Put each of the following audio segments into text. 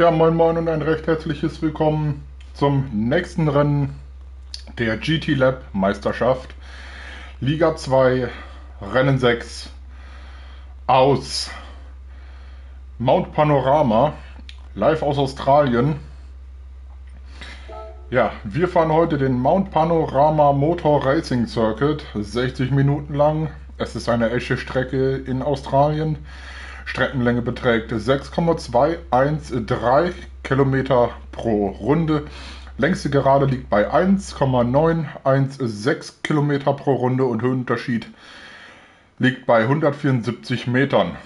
Ja, moin moin und ein recht herzliches Willkommen zum nächsten Rennen der GT Lab Meisterschaft. Liga 2, Rennen 6 aus Mount Panorama, live aus Australien. Ja, wir fahren heute den Mount Panorama Motor Racing Circuit, 60 Minuten lang. Es ist eine echte Strecke in Australien. Streckenlänge beträgt 6,213 Kilometer pro Runde. Längste Gerade liegt bei 1,916 Kilometer pro Runde und Höhenunterschied liegt bei 174 Metern.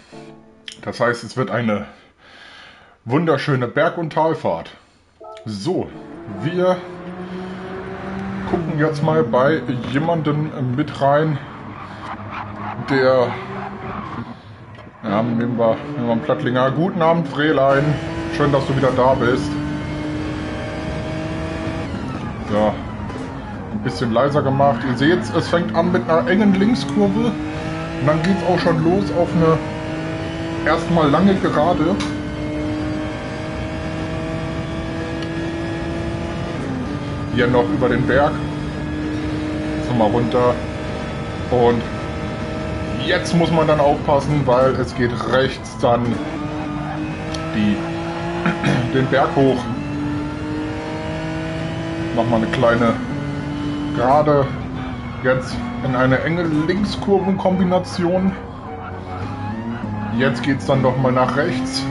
Das heißt, es wird eine wunderschöne Berg- und Talfahrt. So, wir gucken jetzt mal bei jemandem mit rein, der ja, nehmen wir, nehmen wir einen Plattlinger. Guten Abend, Frelein. Schön, dass du wieder da bist. Ja, ein bisschen leiser gemacht. Ihr seht, es fängt an mit einer engen Linkskurve. Und dann geht es auch schon los auf eine erstmal lange Gerade. Hier noch über den Berg. Jetzt nochmal runter. Und Jetzt muss man dann aufpassen, weil es geht rechts dann die, den Berg hoch. Nochmal eine kleine Gerade. Jetzt in eine enge Linkskurvenkombination. Jetzt geht es dann nochmal nach rechts.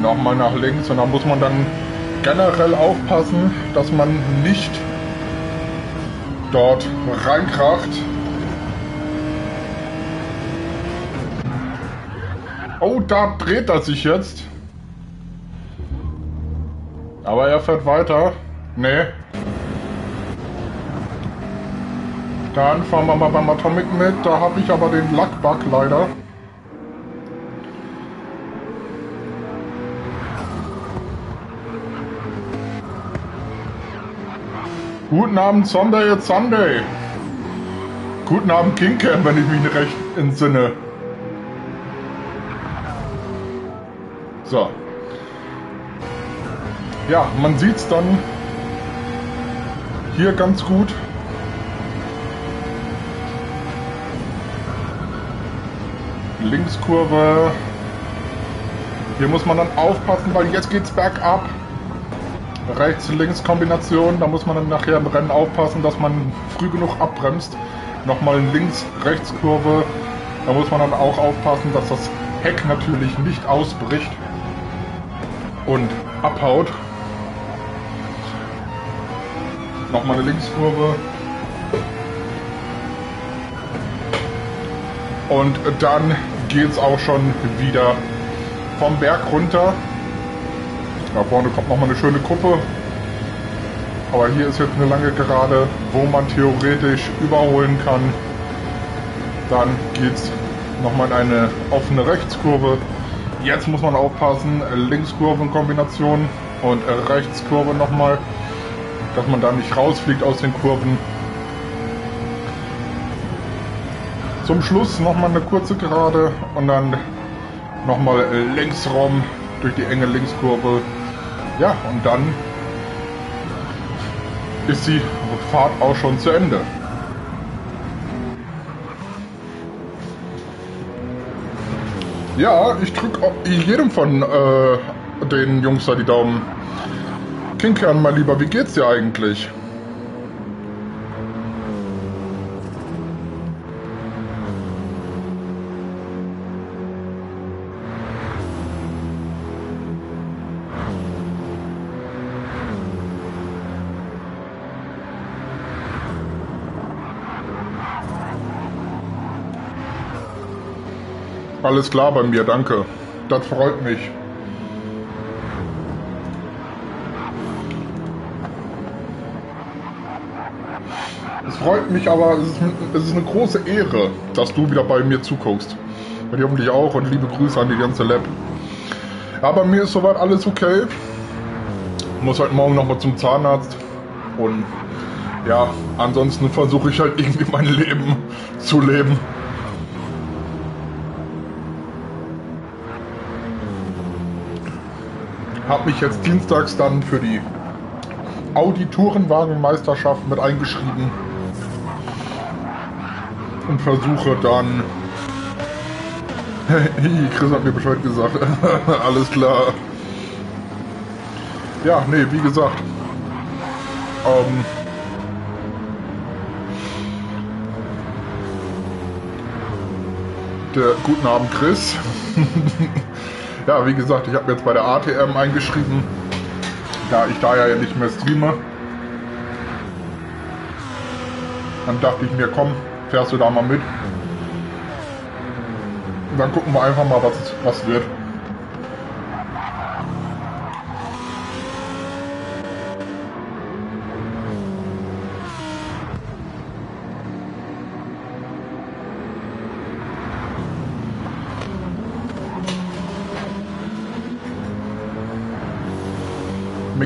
Nochmal nach links und da muss man dann generell aufpassen, dass man nicht dort reinkracht. Oh, da dreht er sich jetzt. Aber er fährt weiter. Nee. Dann fahren wir mal beim Atomic mit. Da habe ich aber den Lackbug leider. Guten Abend, Sunday, it's Sunday. Guten Abend, Kingcam, wenn ich mich recht entsinne. So. Ja, man sieht es dann hier ganz gut. Linkskurve. Hier muss man dann aufpassen, weil jetzt geht's bergab. Rechts-Links-Kombination, da muss man dann nachher im Rennen aufpassen, dass man früh genug abbremst. Nochmal Links-Rechts-Kurve, da muss man dann auch aufpassen, dass das Heck natürlich nicht ausbricht und abhaut. Nochmal eine Linkskurve. Und dann geht es auch schon wieder vom Berg runter. Da vorne kommt nochmal eine schöne Kuppe. Aber hier ist jetzt eine lange Gerade, wo man theoretisch überholen kann. Dann geht es nochmal in eine offene Rechtskurve. Jetzt muss man aufpassen, Linkskurvenkombination und Rechtskurve nochmal, dass man da nicht rausfliegt aus den Kurven. Zum Schluss nochmal eine kurze Gerade und dann nochmal links rum durch die enge Linkskurve ja, und dann ist die Fahrt auch schon zu Ende. Ja, ich drücke jedem von äh, den Jungs da die Daumen. Kinkern, mal lieber, wie geht's dir eigentlich? Alles klar bei mir, danke. Das freut mich. Es freut mich aber, es ist, es ist, eine große Ehre, dass du wieder bei mir zuguckst. Und hoffentlich auch und liebe Grüße an die ganze Lab. Aber mir ist soweit alles okay. Muss heute Morgen nochmal zum Zahnarzt. Und ja, ansonsten versuche ich halt irgendwie mein Leben zu leben. Habe mich jetzt dienstags dann für die Audi Tourenwagenmeisterschaft mit eingeschrieben und versuche dann. Chris hat mir Bescheid gesagt. Alles klar. Ja, nee, wie gesagt. Ähm, der, guten Abend, Chris. ja, wie gesagt, ich habe jetzt bei der ATM eingeschrieben, da ich da ja nicht mehr streame. Dann dachte ich mir, komm, fährst du da mal mit. Und dann gucken wir einfach mal, was, was wird.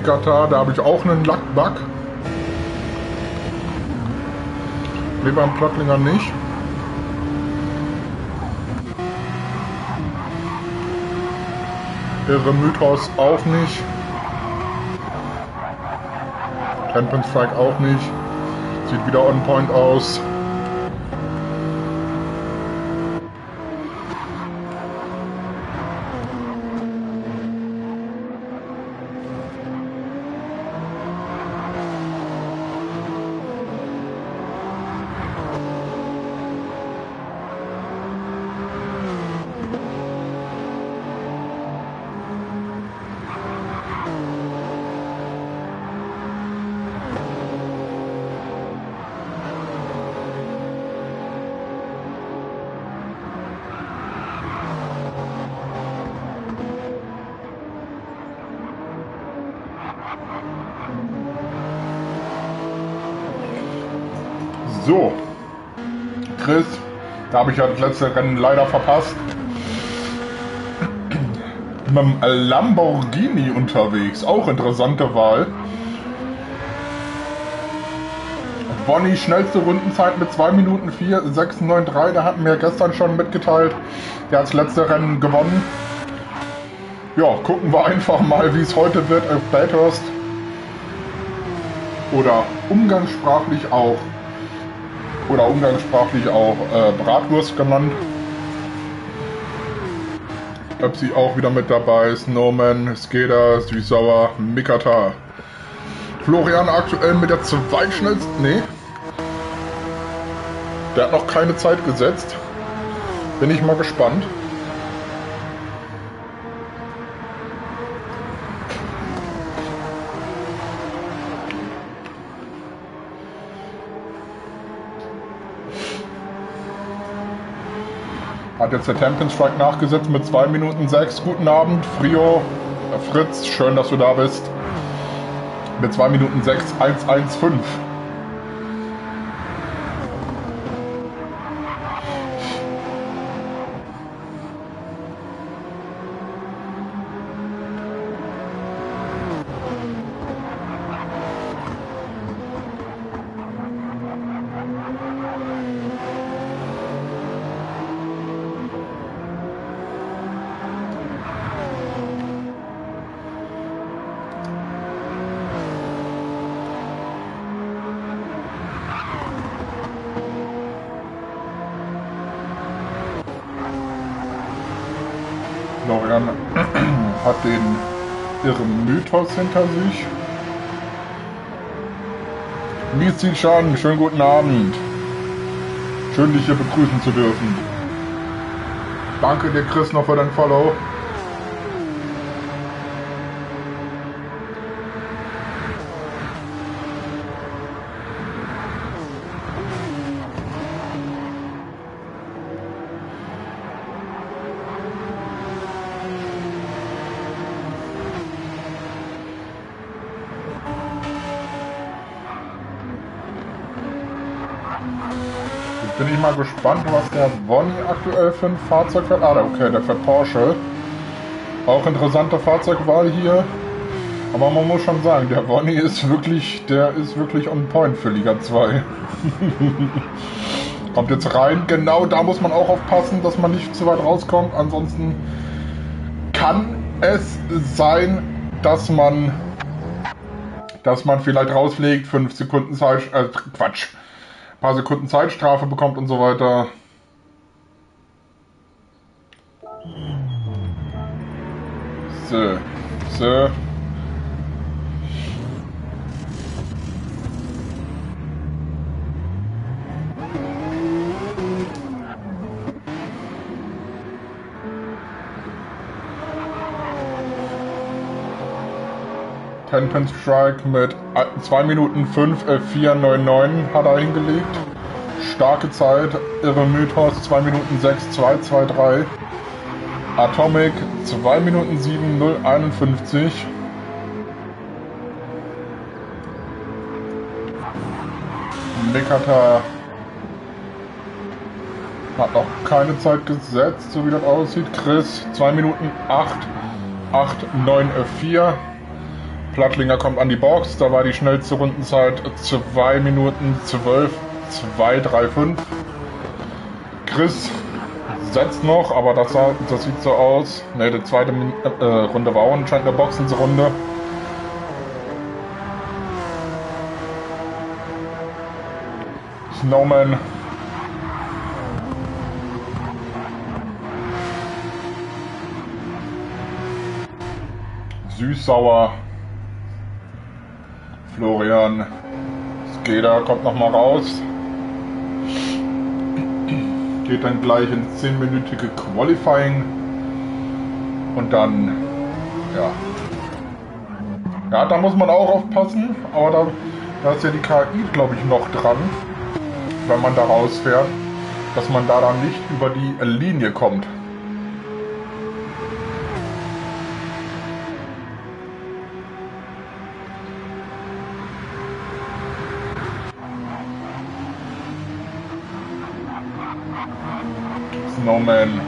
Mikata, da habe ich auch einen Lackbug. Nee, beim Plattlinger nicht. Irre Mythos auch nicht. Champion Strike auch nicht. Sieht wieder on point aus. Da habe ich ja das letzte Rennen leider verpasst. Mit dem Lamborghini unterwegs, auch interessante Wahl. Bonnie schnellste Rundenzeit mit 2 Minuten 4, 693, der hat mir gestern schon mitgeteilt, der hat das letzte Rennen gewonnen. Ja, gucken wir einfach mal, wie es heute wird auf Bathurst. Oder umgangssprachlich auch oder umgangssprachlich auch äh, Bratwurst genannt. Pepsi auch wieder mit dabei, Snowman, Skater, Süßsauer, Mikata. Florian aktuell mit der zweitschnellsten, nee. Der hat noch keine Zeit gesetzt. Bin ich mal gespannt. Hat jetzt der Champion Strike nachgesetzt mit 2 Minuten 6. Guten Abend, Frio, Fritz, schön, dass du da bist. Mit 2 Minuten 6, 115. Florian hat den Mythos hinter sich. Mizi Chan, schönen guten Abend. Schön, dich hier begrüßen zu dürfen. Danke dir, Chris, noch für dein Follow. Bin ich mal gespannt, was der Bonnie aktuell für ein Fahrzeug fährt. Ah, okay, der fährt Porsche. Auch interessante Fahrzeugwahl hier. Aber man muss schon sagen, der Bonnie ist wirklich, der ist wirklich on point für Liga 2. Kommt jetzt rein. Genau da muss man auch aufpassen, dass man nicht zu weit rauskommt. Ansonsten kann es sein, dass man, dass man vielleicht rausfliegt, 5 Sekunden Zeit, äh, Quatsch, paar Sekunden Zeitstrafe bekommt und so weiter. So, so. Ten Pin Strike mit 2 Minuten 5, äh, 4,99 hat er hingelegt. Starke Zeit. Irre Mythos 2 Minuten 6, 2, 2, 3. Atomic 2 Minuten 7, 0, 51. Mikata hat noch keine Zeit gesetzt, so wie das aussieht. Chris 2 Minuten 8, 8, 9, 4. Plattlinger kommt an die Box, da war die schnellste Rundenzeit 2 Minuten 12, 2, 3, 5. Chris setzt noch, aber das, sah, das sieht so aus. Ne, die zweite äh, Runde war auch anscheinend eine Boxensrunde. Snowman. Süß-sauer. Florian Skeda kommt nochmal raus. Geht dann gleich ins 10-minütige Qualifying. Und dann, ja. Ja, da muss man auch aufpassen, aber da, da ist ja die KI, glaube ich, noch dran, wenn man da rausfährt, dass man da dann nicht über die Linie kommt. Snowman.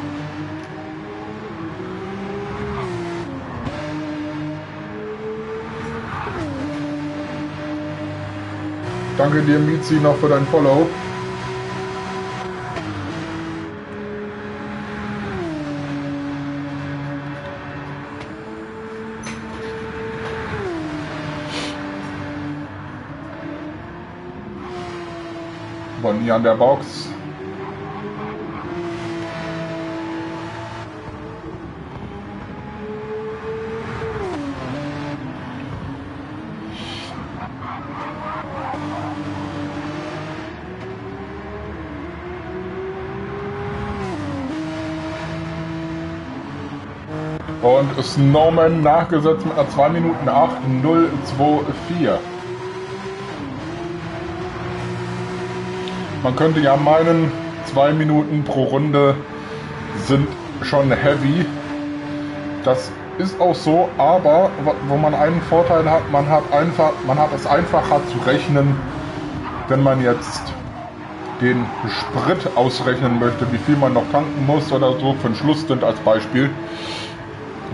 Danke dir, Mizi, noch für dein Follow. Bonnie an der Box. Und Snowman nachgesetzt mit einer 2 Minuten 8, 0, 2, 4. Man könnte ja meinen, 2 Minuten pro Runde sind schon heavy. Das ist auch so, aber wo man einen Vorteil hat, man hat einfach, man hat es einfacher zu rechnen, wenn man jetzt den Sprit ausrechnen möchte, wie viel man noch tanken muss oder so für den Schlussstint als Beispiel.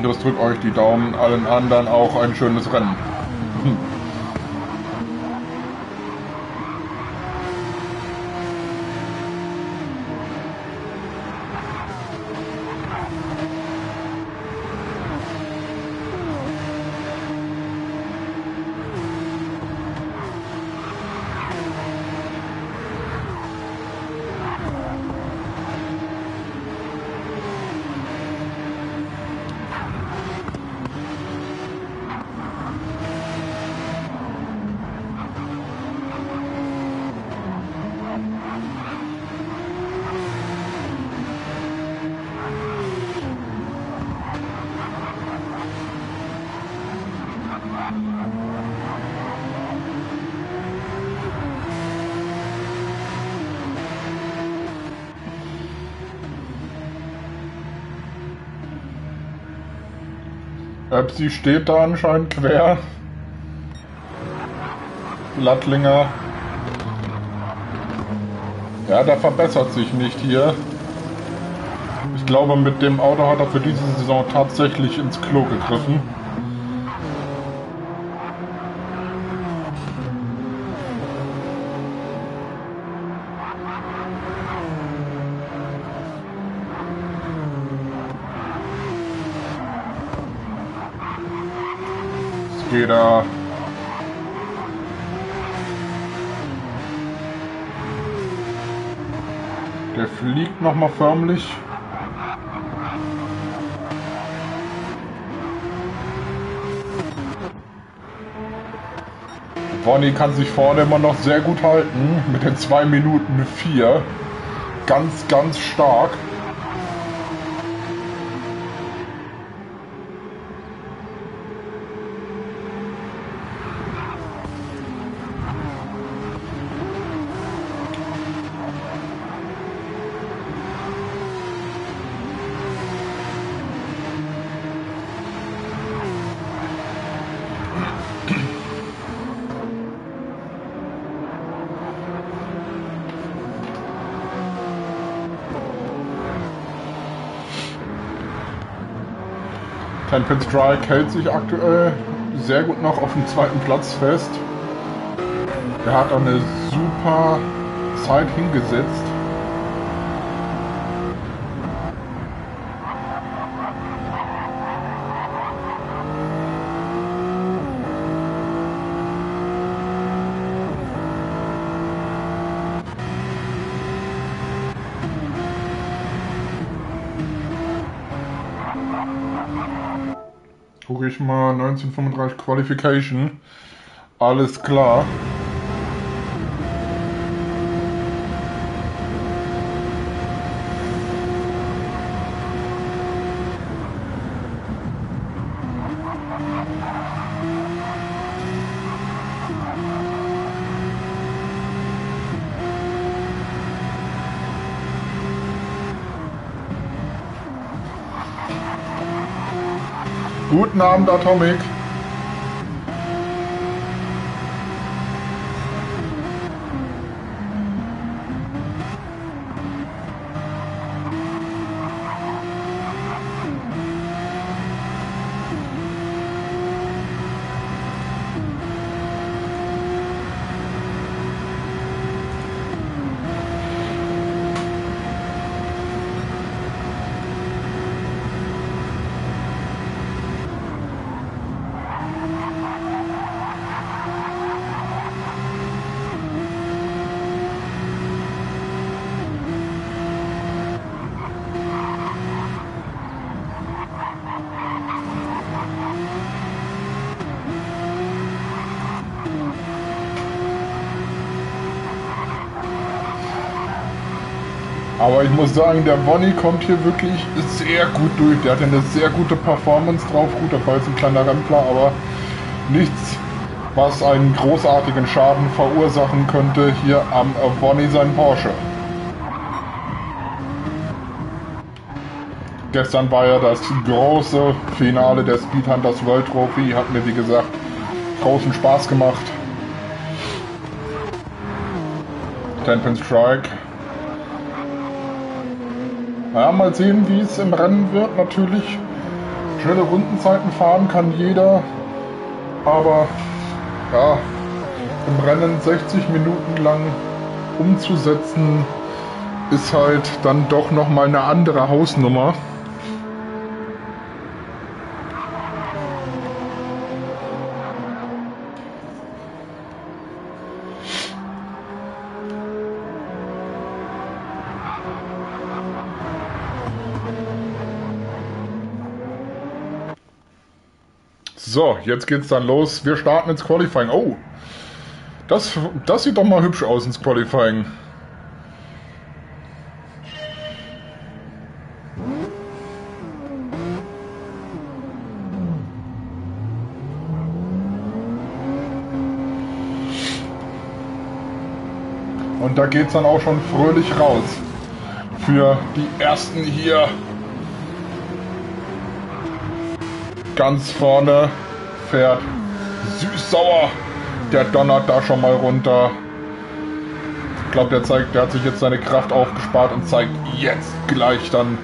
Das drückt euch die Daumen, allen anderen auch ein schönes Rennen. Sie steht da anscheinend quer. Lattlinger. Ja, der verbessert sich nicht hier. Ich glaube, mit dem Auto hat er für diese Saison tatsächlich ins Klo gegriffen. Geht er. Der fliegt nochmal förmlich. Bonnie kann sich vorne immer noch sehr gut halten mit den 2 Minuten 4. Ganz, ganz stark. Ten Strike hält sich aktuell sehr gut noch auf dem zweiten Platz fest. Er hat eine super Zeit hingesetzt. Ich mal 1935 Qualification. Alles klar. Guten ich muss sagen, der Bonnie kommt hier wirklich sehr gut durch. Der hat eine sehr gute Performance drauf. Gut, das war jetzt ein kleiner Rempler, aber nichts, was einen großartigen Schaden verursachen könnte hier am Bonnie sein Porsche. Gestern war ja das große Finale der Speedhunters World Trophy. Hat mir, wie gesagt, großen Spaß gemacht. Ten Strike mal sehen, wie es im Rennen wird. Natürlich, schnelle Rundenzeiten fahren kann jeder, aber ja, im Rennen 60 Minuten lang umzusetzen, ist halt dann doch nochmal eine andere Hausnummer. So, jetzt geht's dann los. Wir starten ins Qualifying. Oh, das, das sieht doch mal hübsch aus ins Qualifying. Und da geht's dann auch schon fröhlich raus. Für die ersten hier. Ganz vorne fährt. Süß-sauer. Der donnert da schon mal runter. Ich glaube, der zeigt, der hat sich jetzt seine Kraft aufgespart und zeigt jetzt gleich dann,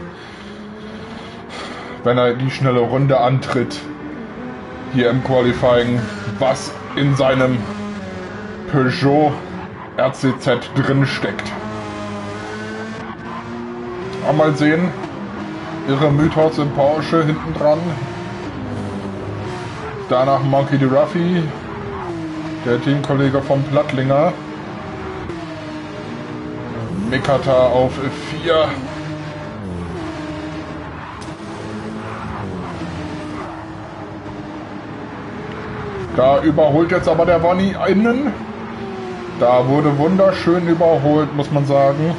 wenn er die schnelle Runde antritt, hier im Qualifying, was in seinem Peugeot RCZ drin steckt. Mal sehen, ihre Mythos im Porsche hinten dran Danach Monkey D. Ruffy, der Teamkollege vom Plattlinger. Mikata auf 4. Da überholt jetzt aber der Wonny innen. Da wurde wunderschön überholt, muss man sagen.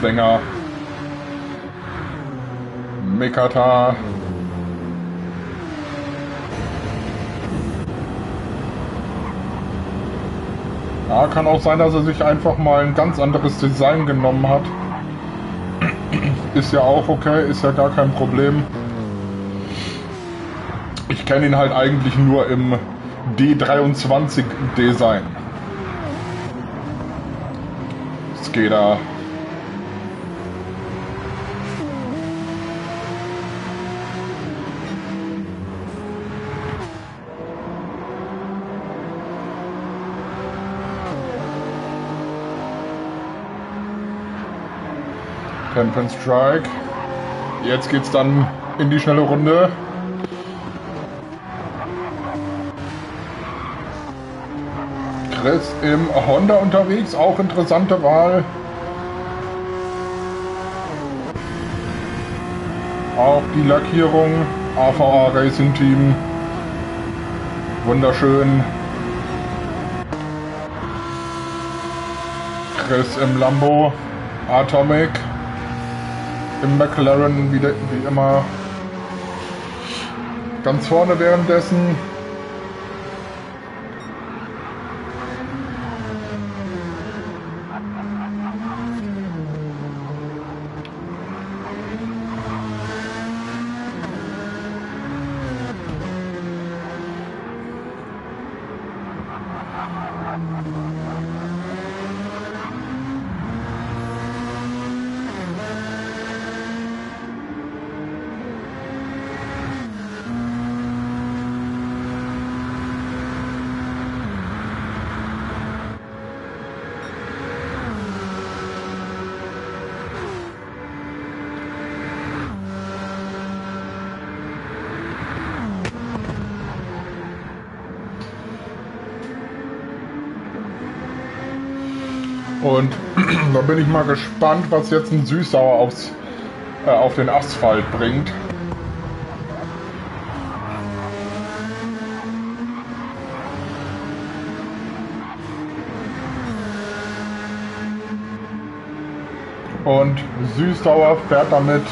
Blattlänger, Mikata, Ja, kann auch sein, dass er sich einfach mal ein ganz anderes Design genommen hat. Ist ja auch okay, ist ja gar kein Problem. Ich kenne ihn halt eigentlich nur im D23 Design. Skater. Tempen Strike. Jetzt geht's dann in die schnelle Runde. Chris im Honda unterwegs, auch interessante Wahl. Auch die Lackierung, AVA Racing Team. Wunderschön. Chris im Lambo, Atomic im McLaren wie, wie immer ganz vorne währenddessen. Bin ich mal gespannt, was jetzt ein Süßsauer aufs, äh, auf den Asphalt bringt. Und Süßsauer fährt damit.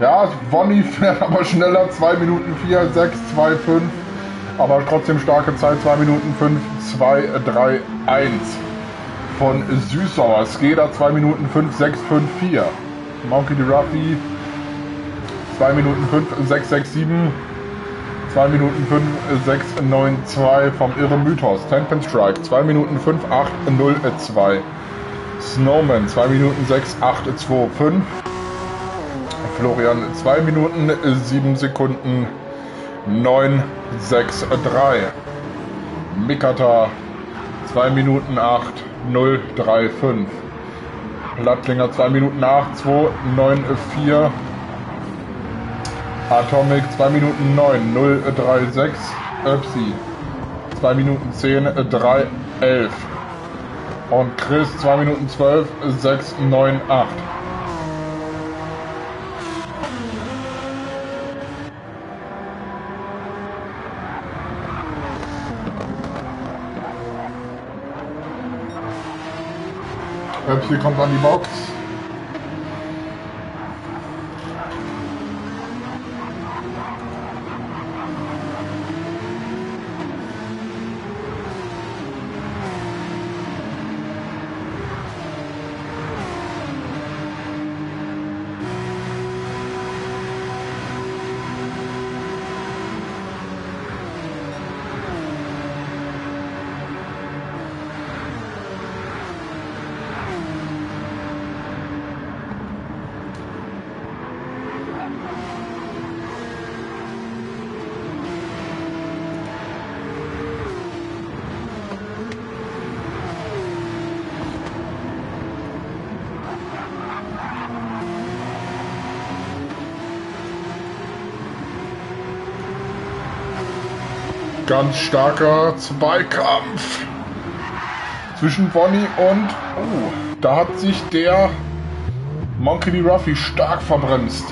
Ja, Wonny fährt aber schneller, 2 Minuten 4, 6, 2, 5. Aber trotzdem starke Zeit, 2 Minuten 5, 2, 3, 1 von Süßsauer. Skeda 2 Minuten 5, 6, 5, 4. Monkey D. Ruffy 2 Minuten 5, 6, 6, 7. 2 Minuten 5, 6, 9, 2 vom Irre Mythos. Ten Strike 2 Minuten 5, 8, 0, 2. Snowman 2 Minuten 6, 8, 2, 5. Florian 2 Minuten 7 Sekunden 9, 6, 3. Mikata 2 Minuten 8, 035. Plattlinger 2 Minuten 8, 2, 9, 4. Atomic 2 Minuten 9, 0, 3, 6. Öpsi 2 Minuten 10, 3, 11. Und Chris 2 Minuten 12, 6, 9, 8. Pepsi kommt an die Box. Ganz starker Zweikampf zwischen Bonnie und... Oh, da hat sich der Monkey D. Ruffy stark verbremst.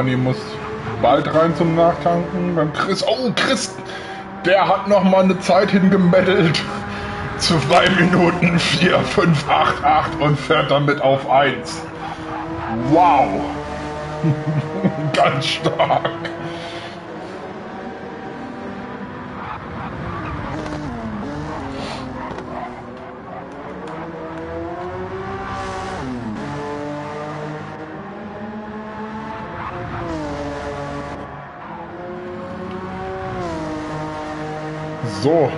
Ronny muss bald rein zum Nachtanken. Dann Chris. Oh, Chris! Der hat noch mal eine Zeit hingemeddelt. 2 Minuten 4, 5, 8, 8 und fährt damit auf 1. Wow! Ganz stark. So.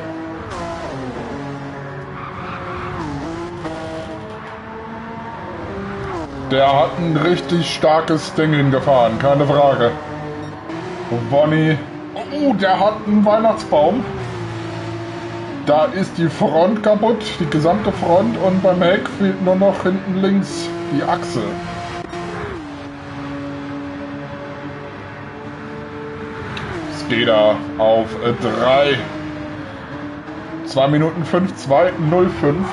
Der hat ein richtig starkes Ding hingefahren, keine Frage. Bonnie. Oh, der hat einen Weihnachtsbaum. Da ist die Front kaputt, die gesamte Front und beim Heck fehlt nur noch hinten links die Achse. Skater auf 3. 2 Minuten 5, 2, 0, 5.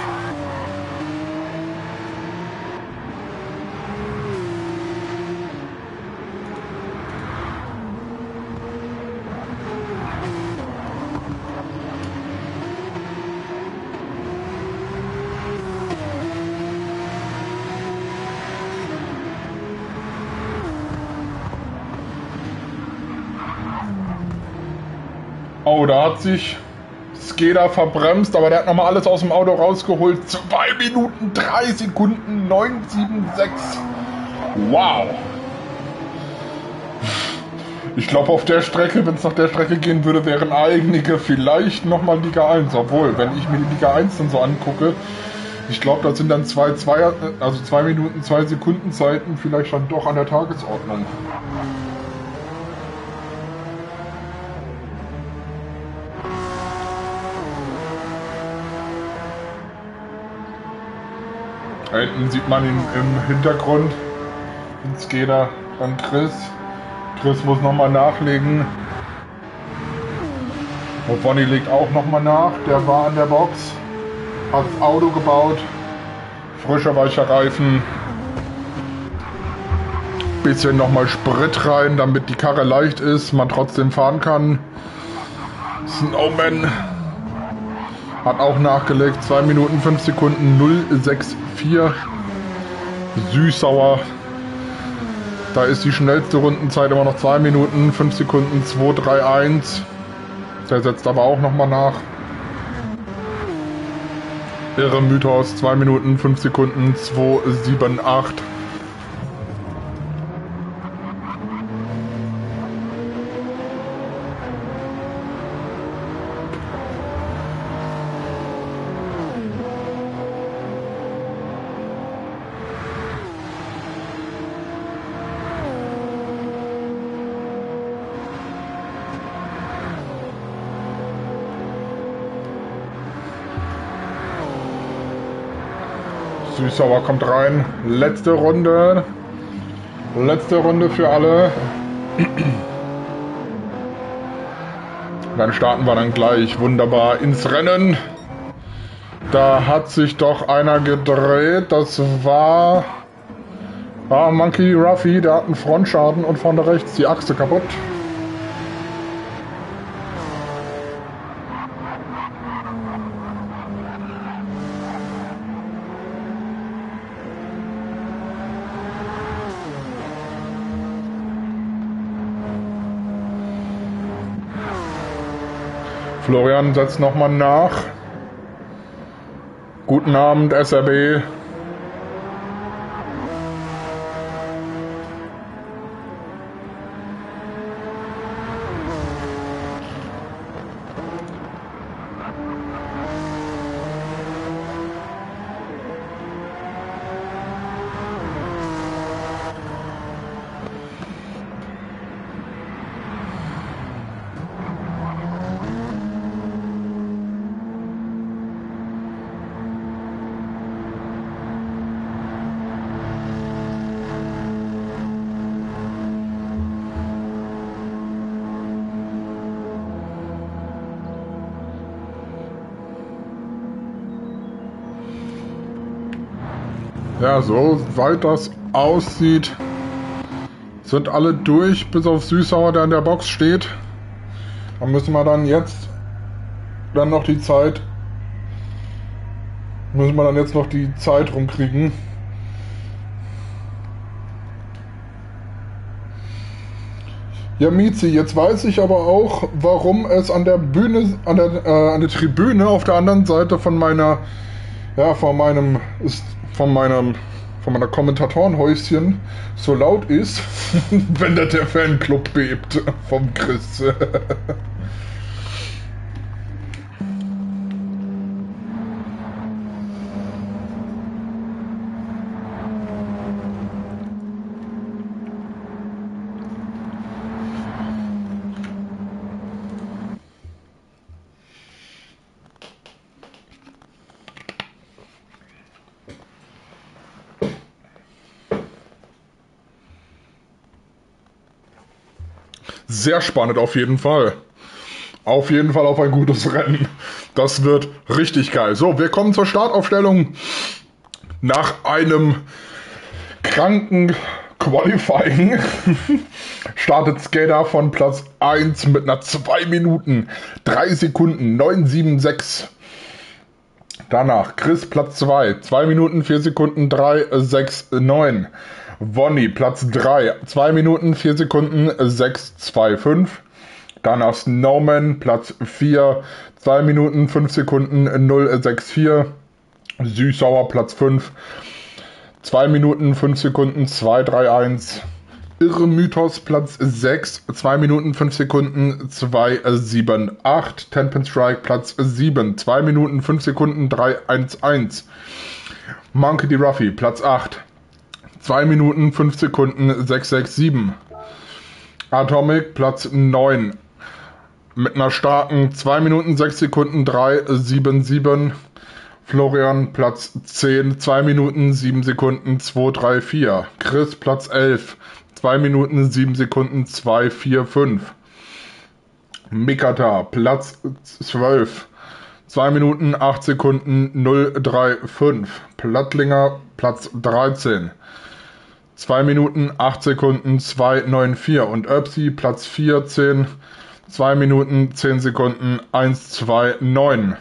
Oh, da hat sich Skeda verbremst, aber der hat nochmal alles aus dem Auto rausgeholt. 2 Minuten 3 Sekunden 976. Wow. Ich glaube, auf der Strecke, wenn es nach der Strecke gehen würde, wären einige vielleicht nochmal Liga 1. Obwohl, wenn ich mir die Liga 1 dann so angucke, ich glaube, das sind dann zwei, zwei, also zwei Minuten, zwei Sekunden Zeiten vielleicht dann doch an der Tagesordnung. Hinten sieht man ihn im Hintergrund. Jetzt geht er an Chris. Chris muss nochmal nachlegen. Und Bonnie legt auch nochmal nach. Der war an der Box. Hat das Auto gebaut. Frischer, weicher Reifen. Bisschen nochmal Sprit rein, damit die Karre leicht ist, man trotzdem fahren kann. Snowman hat auch nachgelegt. 2 Minuten 5 Sekunden 064. Süßsauer. Da ist die schnellste Rundenzeit immer noch 2 Minuten 5 Sekunden 231. Der setzt aber auch nochmal nach. Irre Mythos 2 Minuten 5 Sekunden 278. Süßsauer kommt rein. Letzte Runde. Letzte Runde für alle. Dann starten wir dann gleich wunderbar ins Rennen. Da hat sich doch einer gedreht. Das war ah, Monkey Ruffy. Der hat einen Frontschaden und vorne rechts die Achse kaputt. Florian setzt nochmal nach. Guten Abend, SRB. So weit das aussieht, sind alle durch, bis auf Süßsauer, der in der Box steht. Dann müssen wir dann jetzt dann noch die Zeit, müssen wir dann jetzt noch die Zeit rumkriegen. Ja, Mizi, jetzt weiß ich aber auch, warum es an der Bühne, an der, äh, an der Tribüne auf der anderen Seite von meiner, ja, von meinem von meinem von meiner Kommentatorenhäuschen so laut ist, wenn da der Fanclub bebt vom Chris. Sehr spannend auf jeden Fall. Auf jeden Fall auf ein gutes Rennen. Das wird richtig geil. So, wir kommen zur Startaufstellung. Nach einem kranken Qualifying startet Skater von Platz 1 mit einer 2 Minuten 3 Sekunden 976. Danach Chris Platz 2, 2 Minuten 4 Sekunden 3 6 9. Wonny, Platz 3, 2 Minuten, 4 Sekunden, 6, 2, 5. Danach Snowman, Platz 4, 2 Minuten, 5 Sekunden, 0, 6, 4. Süßsauer, Platz 5, 2 Minuten, 5 Sekunden, 2, 3, 1. Irre Mythos, Platz 6, 2 Minuten, 5 Sekunden, 2, 7, 8. Tenpin Strike, Platz 7, 2 Minuten, 5 Sekunden, 3, 1, 1. Monkey D. Ruffy, Platz 8, 2 Minuten 5 Sekunden 667. Atomic Platz 9 mit einer starken 2 Minuten 6 Sekunden 377. Florian Platz 10, 2 Minuten 7 Sekunden 234. Chris Platz 11, 2 Minuten 7 Sekunden 245. Mikata Platz 12, 2 Minuten 8 Sekunden 035. Plattlinger Platz 13. 2 Minuten 8 Sekunden 294 und Öpsi Platz 14 2 Minuten 10 Sekunden 129.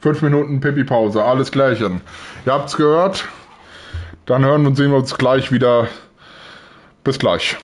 5 Minuten Pipi-Pause, alles Gleichen. Ihr habt's gehört. Dann hören und sehen wir uns gleich wieder. Bis gleich.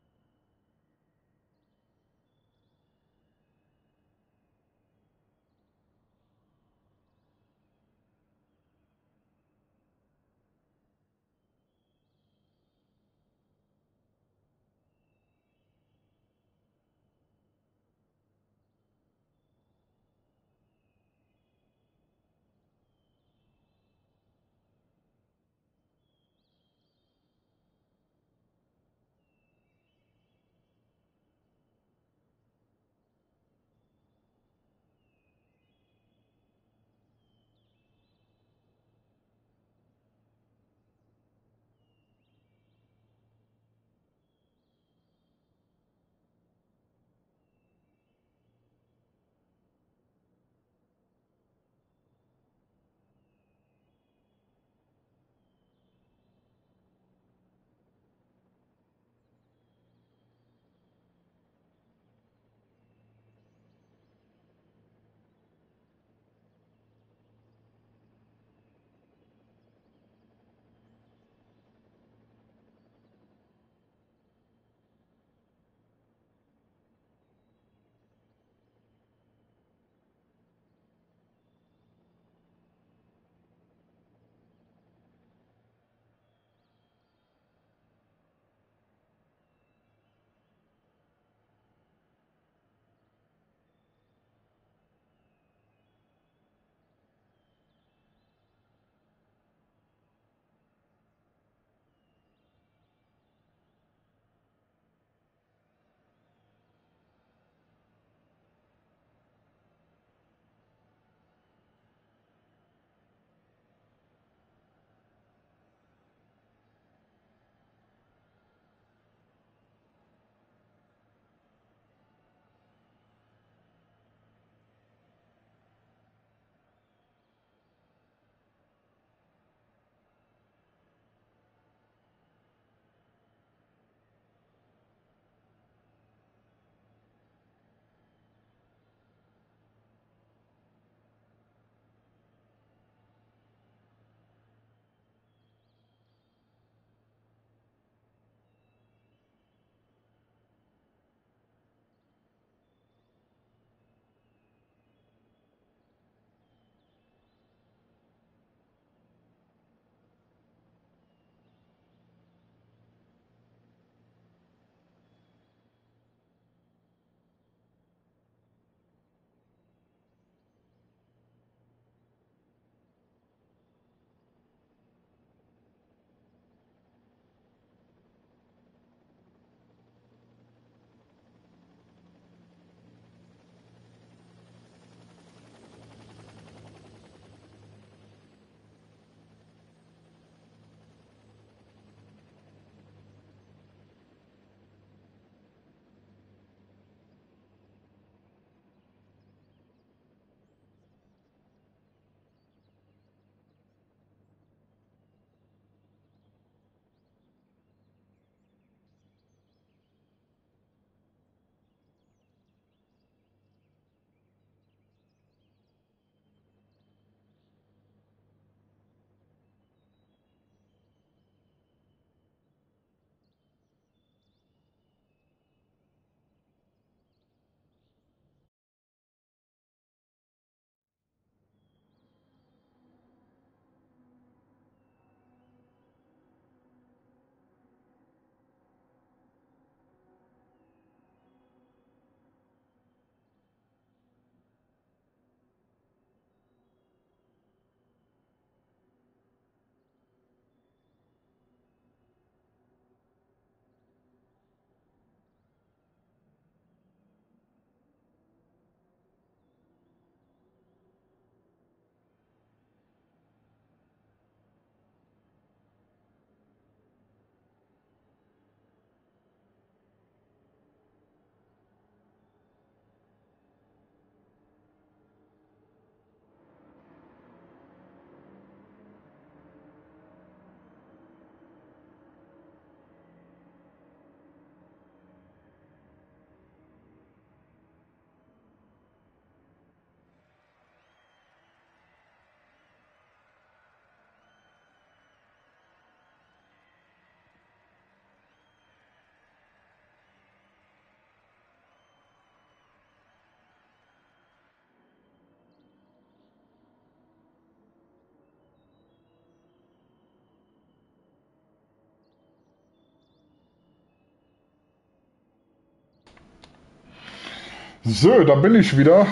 So, da bin ich wieder.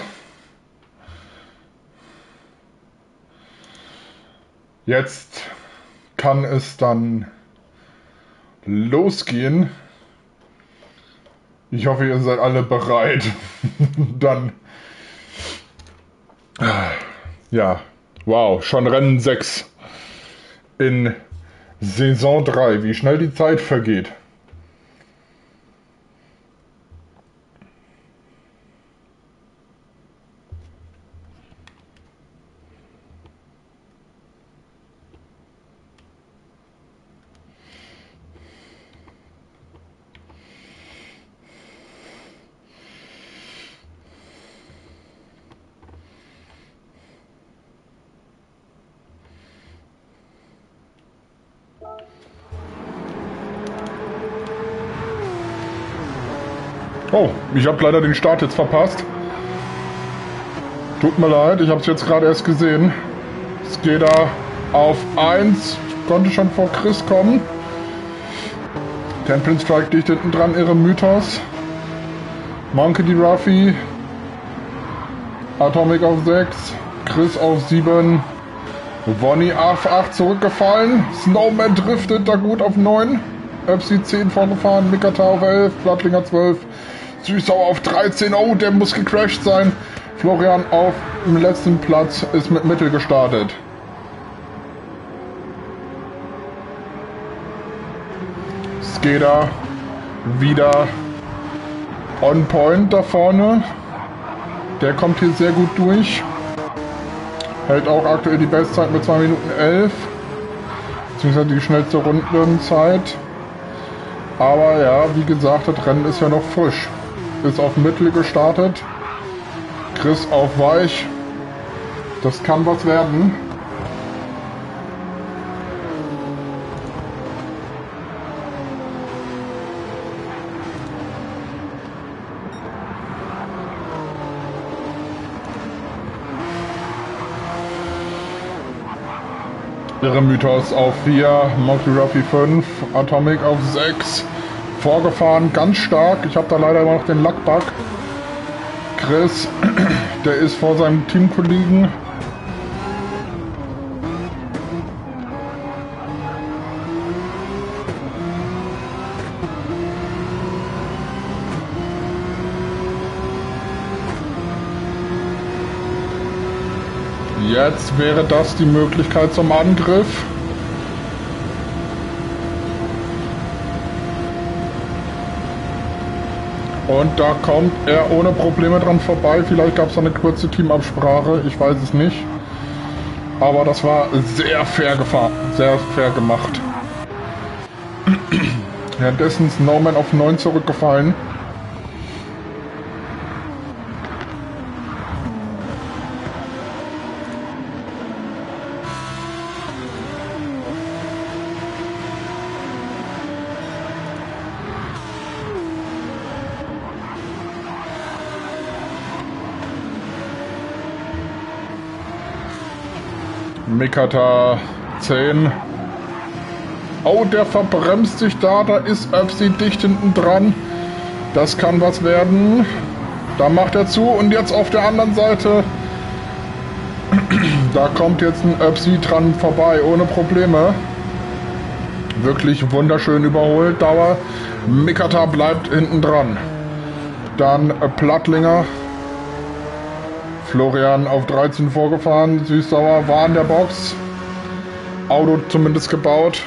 Jetzt kann es dann losgehen. Ich hoffe, ihr seid alle bereit. dann. Ja, wow, schon Rennen 6 in Saison 3. Wie schnell die Zeit vergeht. Oh, ich habe leider den Start jetzt verpasst. Tut mir leid, ich habe es jetzt gerade erst gesehen. Es geht da auf 1. Konnte schon vor Chris kommen. Templin Strike dicht hinten dran, ihre Mythos. Monkey D. Ruffy. Atomic auf 6. Chris auf 7. Wonny auf 8 zurückgefallen. Snowman driftet da gut auf 9. Öpsi 10 vorgefahren. Mikata auf 11. Plattlinger 12. Süßau auf 13. Oh, der muss gecrashed sein. Florian auf dem letzten Platz ist mit Mittel gestartet. Skater wieder on point da vorne. Der kommt hier sehr gut durch. Hält auch aktuell die Bestzeit mit 2 Minuten 11. Beziehungsweise die schnellste Rundenzeit. Aber ja, wie gesagt, das Rennen ist ja noch frisch ist auf Mittel gestartet. Chris auf Weich. Das kann was werden. Ihre Mythos auf 4, Monkey Ruffy 5, Atomic auf 6 vorgefahren, ganz stark. Ich habe da leider immer noch den Lackbug. Chris, der ist vor seinem Teamkollegen. Jetzt wäre das die Möglichkeit zum Angriff. Und da kommt er ohne Probleme dran vorbei. Vielleicht gab es eine kurze Teamabsprache, ich weiß es nicht. Aber das war sehr fair gefahren, sehr fair gemacht. Währenddessen ist Norman auf 9 zurückgefallen. Mikata 10. Oh, der verbremst sich da. Da ist Öpsi dicht hinten dran. Das kann was werden. Da macht er zu. Und jetzt auf der anderen Seite. Da kommt jetzt ein Öpsi dran vorbei. Ohne Probleme. Wirklich wunderschön überholt. Dauer. Mikata bleibt hinten dran. Dann Plattlinger Florian auf 13 vorgefahren, Süßsauer war in der Box. Auto zumindest gebaut.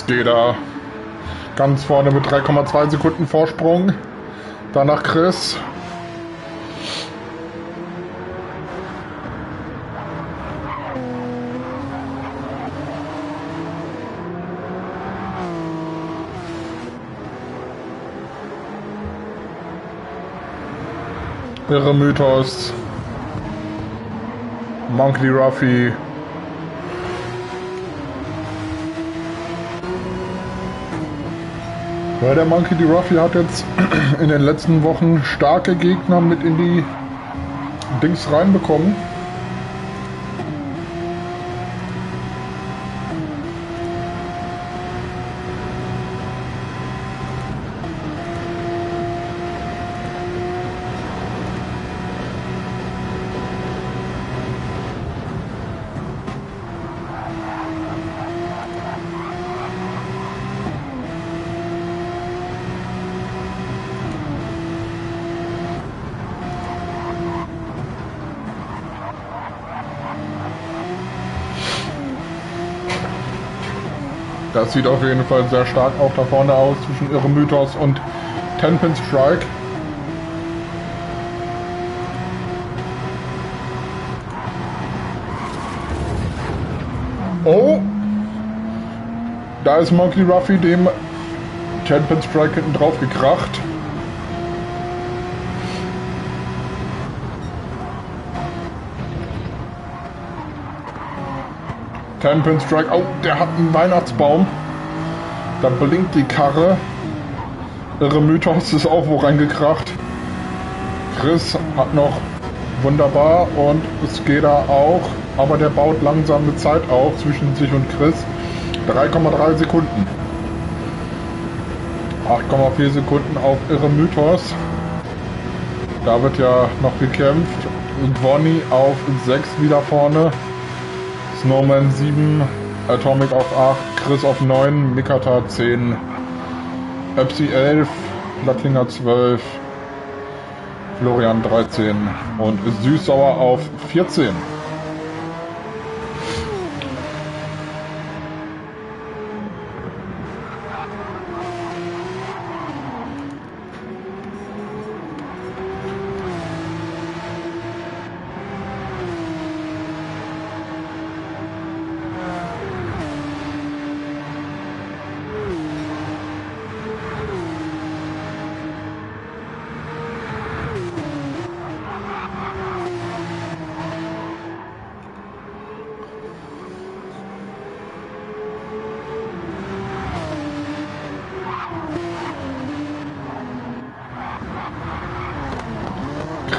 Skater ganz vorne mit 3,2 Sekunden Vorsprung. Danach Chris. Irre Mythos. Monkey Ruffy. Ja, der Monkey D. Ruffy hat jetzt in den letzten Wochen starke Gegner mit in die Dings reinbekommen. Das sieht auf jeden Fall sehr stark auch da vorne aus zwischen Irre Mythos und Tenpin Strike. Oh! Da ist Monkey Ruffy dem Tenpin Strike hinten drauf gekracht. Ten Pin Strike. Oh, der hat einen Weihnachtsbaum. Da blinkt die Karre. Irre Mythos ist auch wo reingekracht. Chris hat noch wunderbar und es geht da auch. Aber der baut langsam eine Zeit auf zwischen sich und Chris. 3,3 Sekunden. 8,4 Sekunden auf Irre Mythos. Da wird ja noch gekämpft. Bonnie auf 6 wieder vorne. Snowman 7, Atomic auf 8, Chris auf 9, Mikata 10, Epsi 11, Latlinger 12, Florian 13 und Süßsauer auf 14.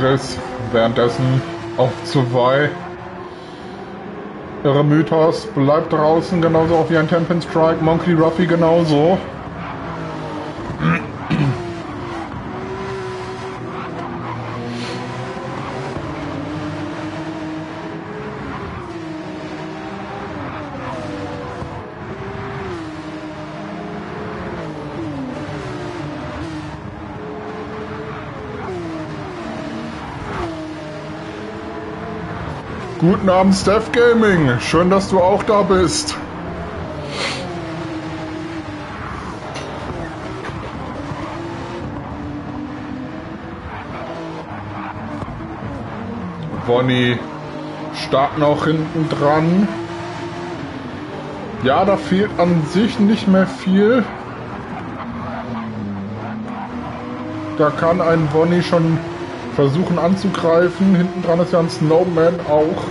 Chris währenddessen auf 2. Irre Mythos bleibt draußen, genauso auch wie ein Tempin Strike. Monkey Ruffy genauso. Guten Abend, Steph Gaming. Schön, dass du auch da bist. Bonnie stark noch hinten dran. Ja, da fehlt an sich nicht mehr viel. Da kann ein Bonnie schon versuchen anzugreifen. Hinten dran ist ja ein Snowman auch.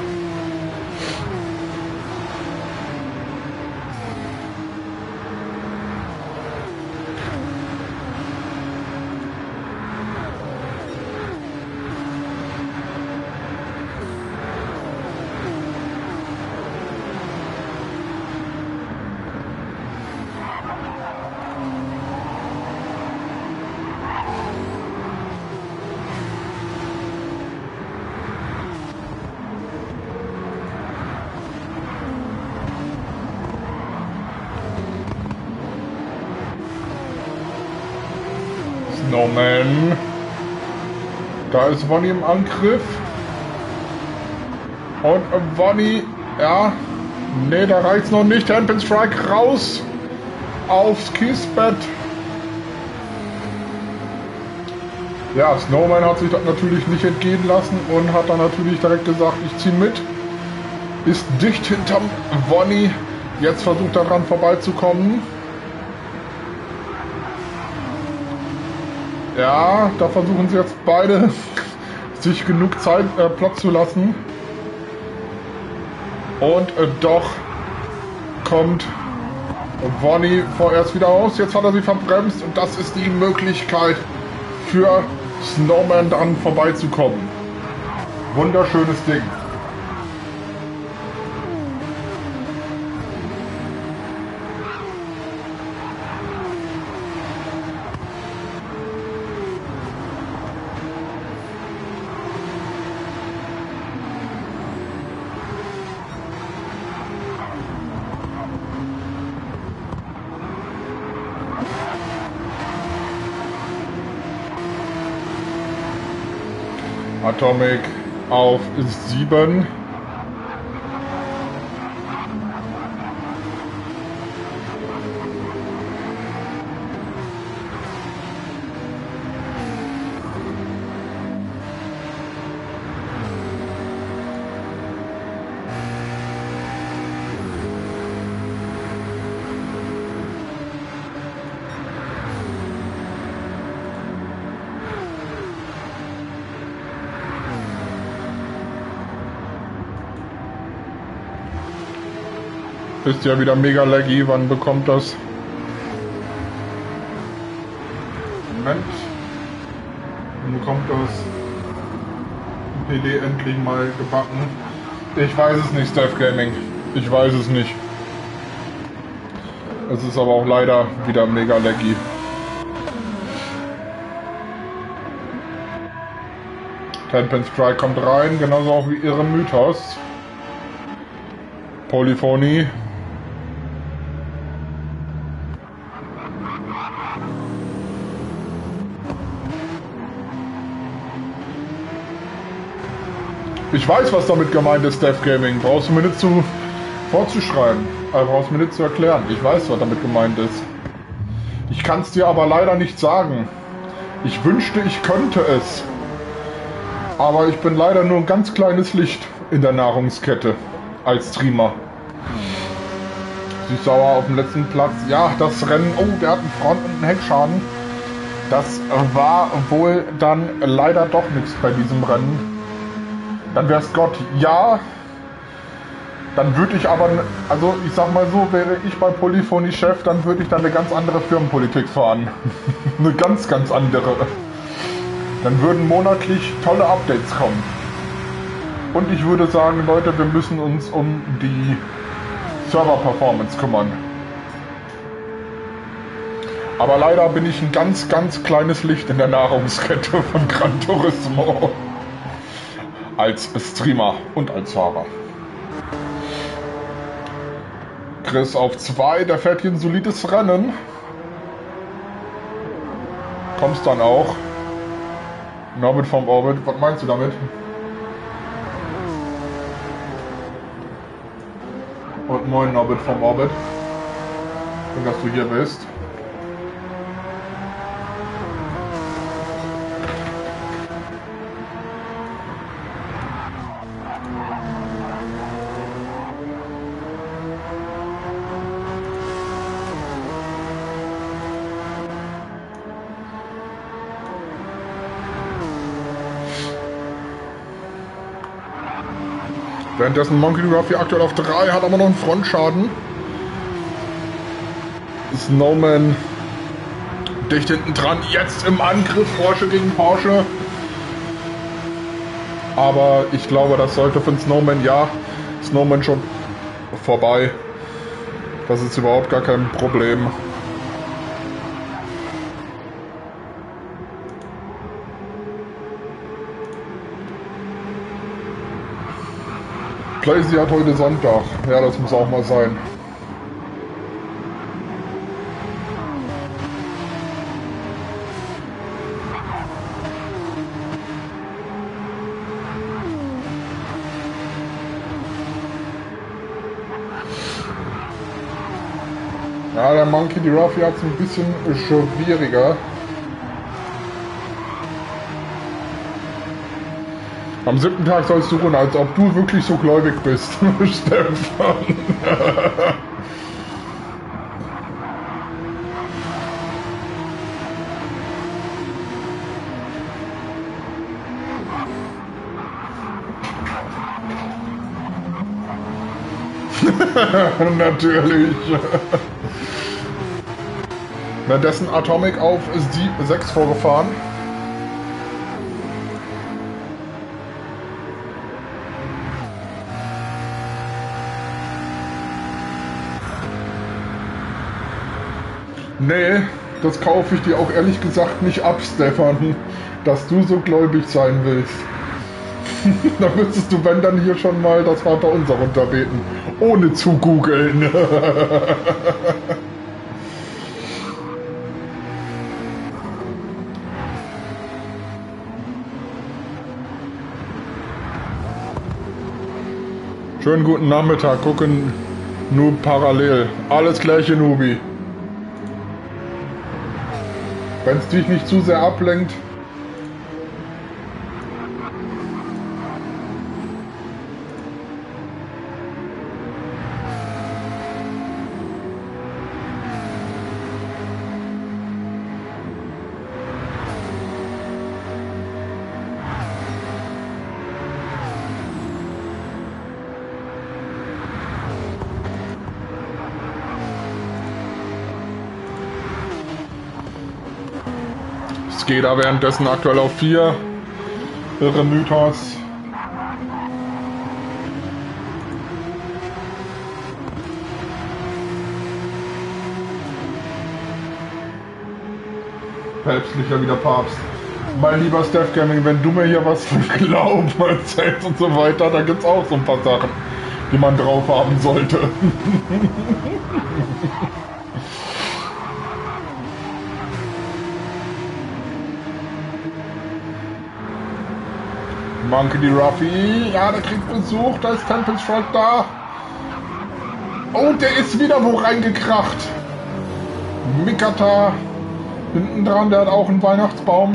Snowman. Bonnie im Angriff. Und Bonnie, ja, nee, da reicht's noch nicht. Handpin Strike raus aufs Kiesbett. Ja, Snowman hat sich das natürlich nicht entgehen lassen und hat dann natürlich direkt gesagt, ich ziehe mit. Ist dicht hinterm Wonny. Jetzt versucht er dran vorbeizukommen. Ja, da versuchen sie jetzt beide sich genug Zeit, äh, Platz zu lassen. Und äh, doch kommt Wonny vorerst wieder aus. Jetzt hat er sie verbremst und das ist die Möglichkeit für Snowman dann vorbeizukommen. Wunderschönes Ding. Atomic auf 7. Ist ja wieder mega laggy. Wann bekommt das? Moment. Wann bekommt das PD endlich mal gebacken? Ich weiß es nicht, Steph Gaming. Ich weiß es nicht. Es ist aber auch leider wieder mega laggy. Tenpin Strike kommt rein, genauso auch wie ihre Mythos. Polyphonie Ich weiß, was damit gemeint ist, Death Gaming. Brauchst du mir nicht zu vorzuschreiben. Äh, brauchst du mir nicht zu erklären. Ich weiß, was damit gemeint ist. Ich kann es dir aber leider nicht sagen. Ich wünschte, ich könnte es. Aber ich bin leider nur ein ganz kleines Licht in der Nahrungskette als Streamer. Süßsauer auf dem letzten Platz. Ja, das Rennen. Oh, der hat einen Front- und einen Heckschaden. Das war wohl dann leider doch nichts bei diesem Rennen. Dann wäre es Gott, ja. Dann würde ich aber, also ich sag mal so, wäre ich bei Polyphony Chef, dann würde ich dann eine ganz andere Firmenpolitik fahren. eine ganz, ganz andere. Dann würden monatlich tolle Updates kommen. Und ich würde sagen, Leute, wir müssen uns um die Server-Performance kümmern. Aber leider bin ich ein ganz, ganz kleines Licht in der Nahrungskette von Gran Turismo als Streamer und als Fahrer. Chris auf 2, der fährt hier ein solides Rennen. Kommst dann auch. Norbert vom Orbit, was meinst du damit? Und moin Norbert vom Orbit. Schön, dass du hier bist. Währenddessen Monkey Ruffy aktuell auf 3, hat aber noch einen Frontschaden. Snowman dicht hinten dran, jetzt im Angriff Porsche gegen Porsche. Aber ich glaube, das sollte den Snowman, ja, Snowman schon vorbei. Das ist überhaupt gar kein Problem. Playsy hat heute Sonntag. Ja, das muss auch mal sein. Ja, der Monkey die Ruffy hat es ein bisschen schwieriger. Am siebten Tag sollst du ruhen, als ob du wirklich so gläubig bist, Stefan. Natürlich. Währenddessen Atomic auf 6 vorgefahren. Nee, das kaufe ich dir auch ehrlich gesagt nicht ab, Stefan, dass du so gläubig sein willst. da müsstest du, wenn dann hier schon mal das Vater unser runterbeten. Ohne zu googeln. Schönen guten Nachmittag, gucken nur parallel. Alles gleiche Nubi. Wenn es dich nicht zu sehr ablenkt, da währenddessen aktuell auf 4. Irre Mythos. Päpstlicher wieder Papst. Mein lieber Steph Gaming, wenn du mir hier was von Glauben erzählst und so weiter, da gibt es auch so ein paar Sachen, die man drauf haben sollte. Monkey die Ruffy. Ja, der kriegt Besuch. Da ist Temple Strike da. Oh, der ist wieder wo reingekracht. Mikata. Hinten dran, der hat auch einen Weihnachtsbaum.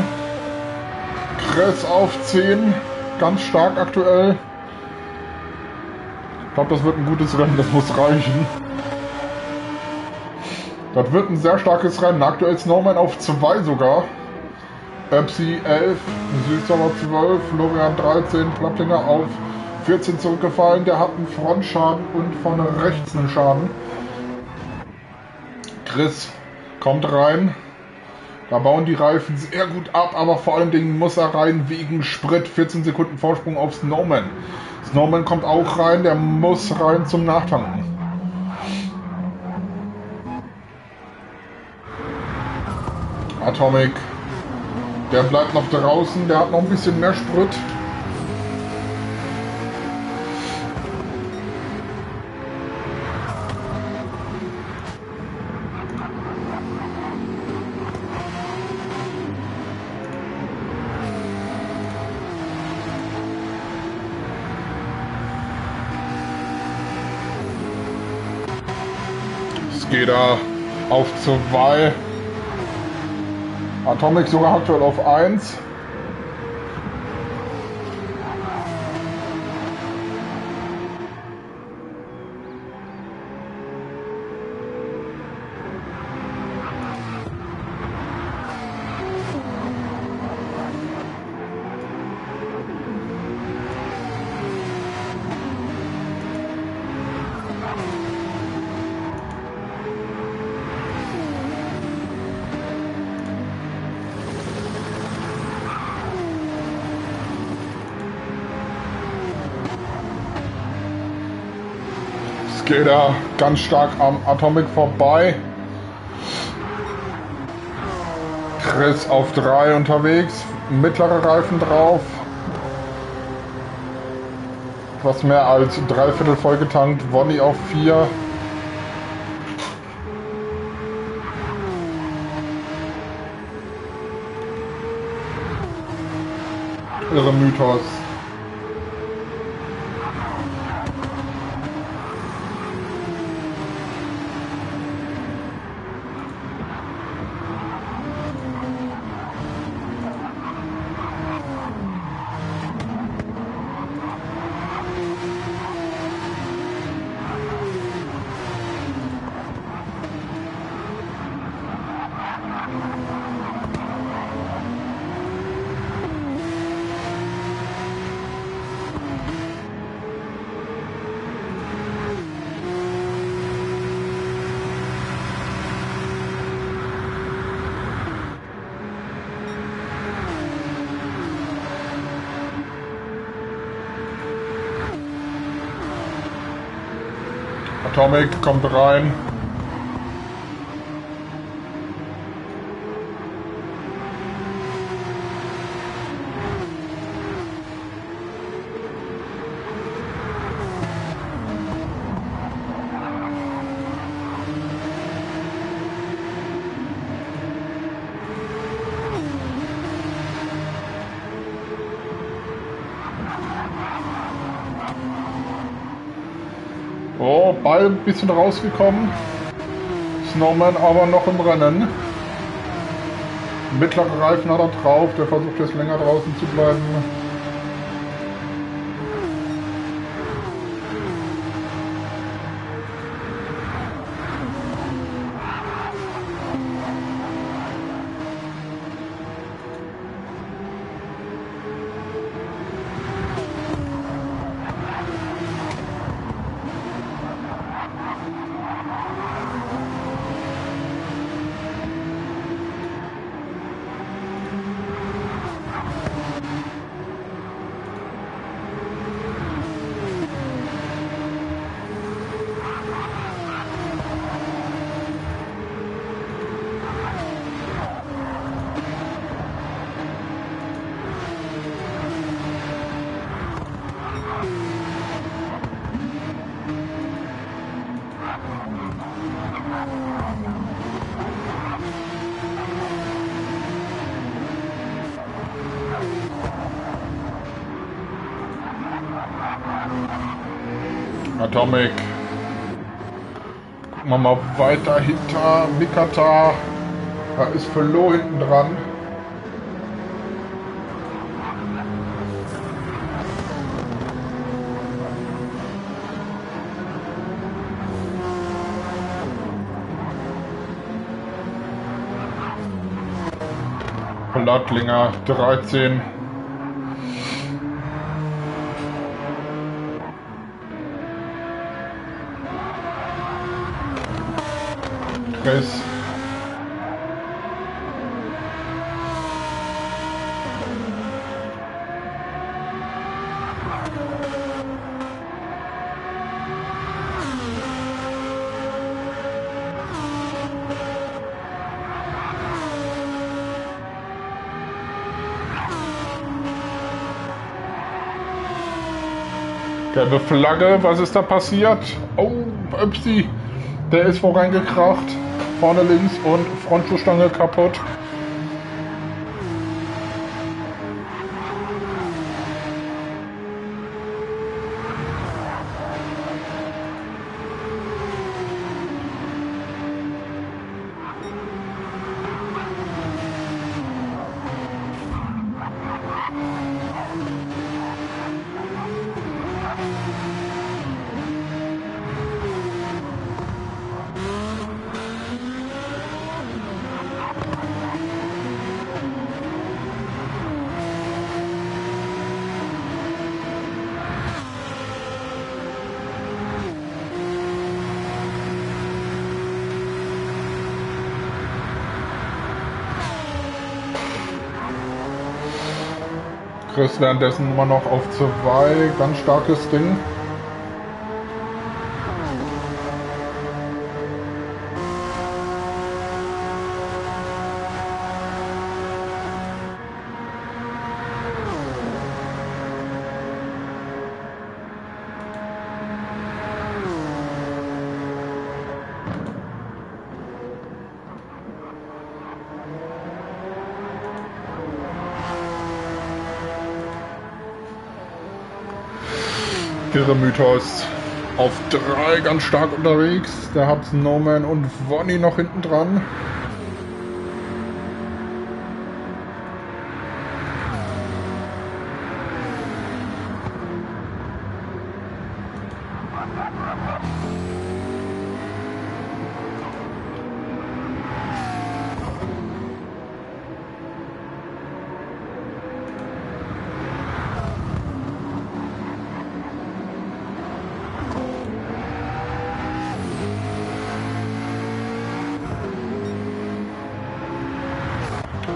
Kress auf 10. Ganz stark aktuell. Ich glaube, das wird ein gutes Rennen. Das muss reichen. Das wird ein sehr starkes Rennen. Aktuell Snowman auf 2 sogar. Pepsi 11, Süßsauer 12, Florian 13, Plattinger auf 14 zurückgefallen. Der hat einen Frontschaden und von rechts einen Schaden. Chris kommt rein. Da bauen die Reifen sehr gut ab, aber vor allen Dingen muss er rein wegen Sprit. 14 Sekunden Vorsprung auf Snowman. Snowman kommt auch rein, der muss rein zum Nachtanken. Atomic der bleibt noch draußen, der hat noch ein bisschen mehr Sprit. Es geht da auf zwei. Atomic sogar aktuell auf 1. geht er ganz stark am Atomic vorbei. Chris auf 3 unterwegs, mittlere Reifen drauf. Was mehr als dreiviertel voll getankt, Wonny auf 4. Irre Mythos. Atomic kommt rein. Ein bisschen rausgekommen. Snowman aber noch im Rennen. Mittlere Reifen hat er drauf, der versucht jetzt länger draußen zu bleiben. Atomic. Gucken wir weiter hinter Mikata. Da ist Felo hinten dran. Blattlinger 13. Chris. Gelbe Flagge, was ist da passiert? Oh, Öpsi, der ist voreingekracht. Vorne links und Frontschuhstange kaputt. Chris währenddessen immer noch auf 2. Ganz starkes Ding. Irre Mythos auf 3 ganz stark unterwegs. Da hat Snowman und Wonny noch hinten dran.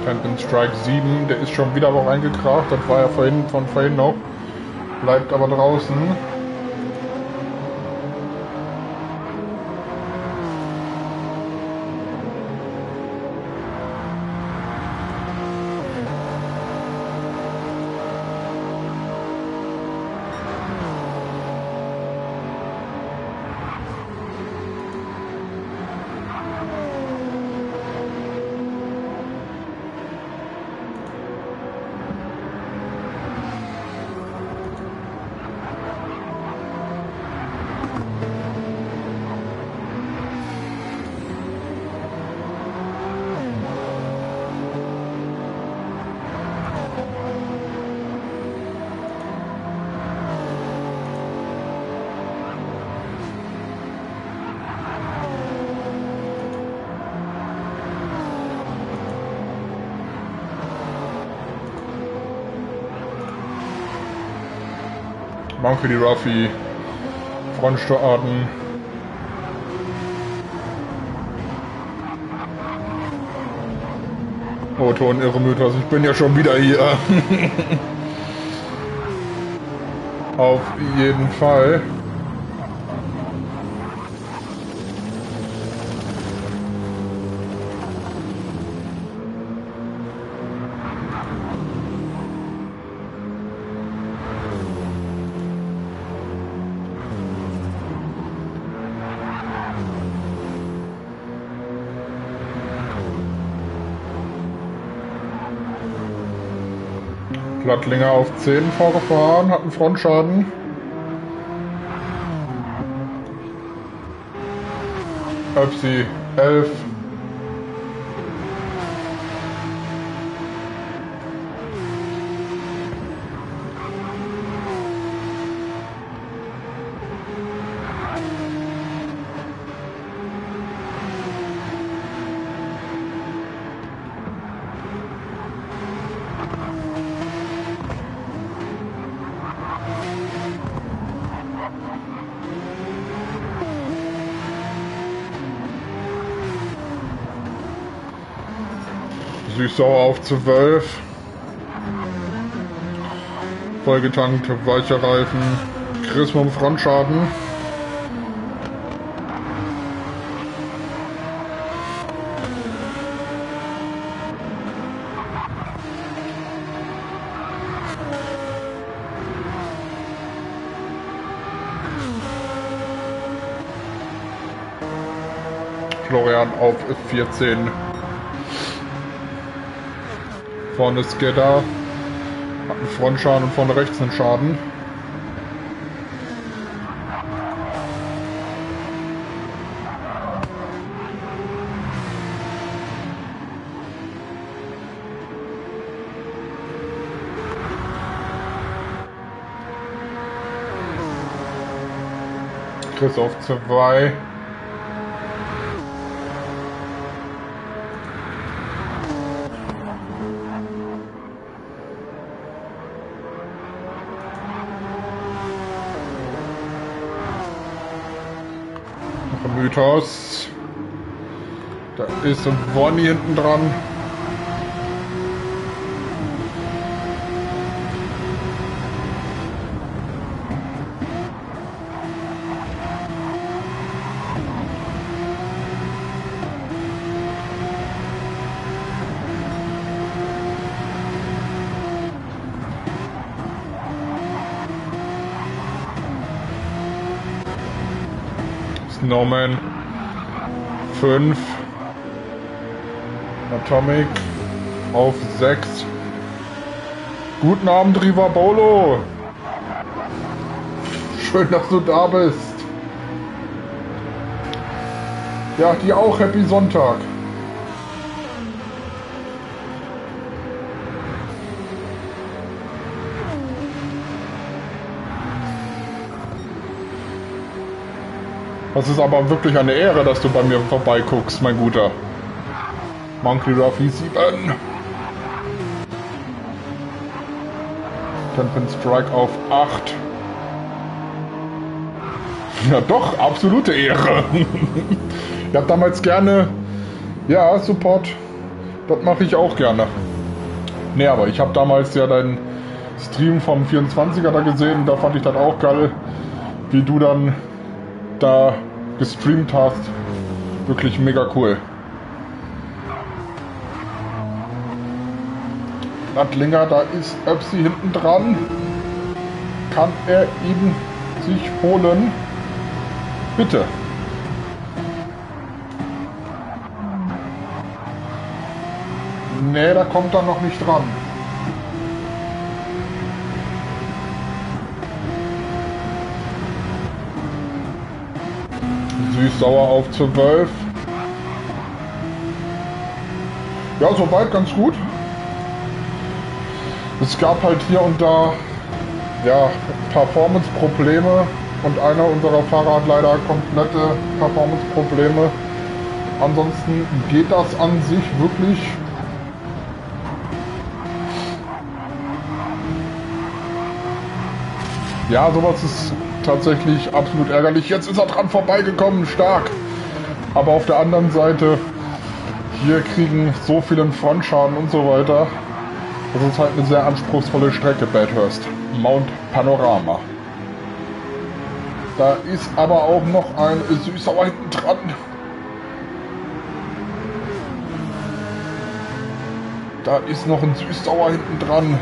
Phantom Strike 7, der ist schon wieder wo reingekracht. Das war ja vorhin von vorhin noch. Bleibt aber draußen. Monkey Ruffy, Frontstarten. Oh, irre Mythos, ich bin ja schon wieder hier. Auf jeden Fall. Plattlinger auf 10 vorgefahren, hat einen Frontschaden. Öpsi 11. Süßsauer auf 12. Vollgetankt, weiche Reifen, Chrismum Frontschaden. Florian auf 14. Vorne ist Gedda. Hat einen Frontschaden und vorne rechts einen Schaden. Chris auf 2. Mythos. Da ist ein Wonny hinten dran. Snowman 5 Atomic auf 6 Guten Abend Riva Bolo. Schön, dass du da bist. Ja, dir auch. Happy Sonntag Das ist aber wirklich eine Ehre, dass du bei mir vorbeiguckst, mein Guter. Monkey Ruffy 7. Tempen Strike auf 8. Ja doch, absolute Ehre. ich habe damals gerne, ja, Support, das mache ich auch gerne. Ne, aber ich habe damals ja deinen Stream vom 24er da gesehen, da fand ich das auch geil, wie du dann da gestreamt hast. Wirklich mega cool. Adlinger, da ist Öpsi hinten dran. Kann er ihn sich holen? Bitte. Nee, da kommt er noch nicht dran. Süß-sauer auf 12. Ja, soweit ganz gut. Es gab halt hier und da ja, Performance-Probleme und einer unserer Fahrer hat leider komplette Performance-Probleme. Ansonsten geht das an sich wirklich Ja, sowas ist tatsächlich absolut ärgerlich. Jetzt ist er dran vorbeigekommen, stark. Aber auf der anderen Seite, hier kriegen so viele Frontschaden und so weiter. Das ist halt eine sehr anspruchsvolle Strecke, Bathurst. Mount Panorama. Da ist aber auch noch ein Süßsauer hinten dran. Da ist noch ein Süßsauer hinten dran.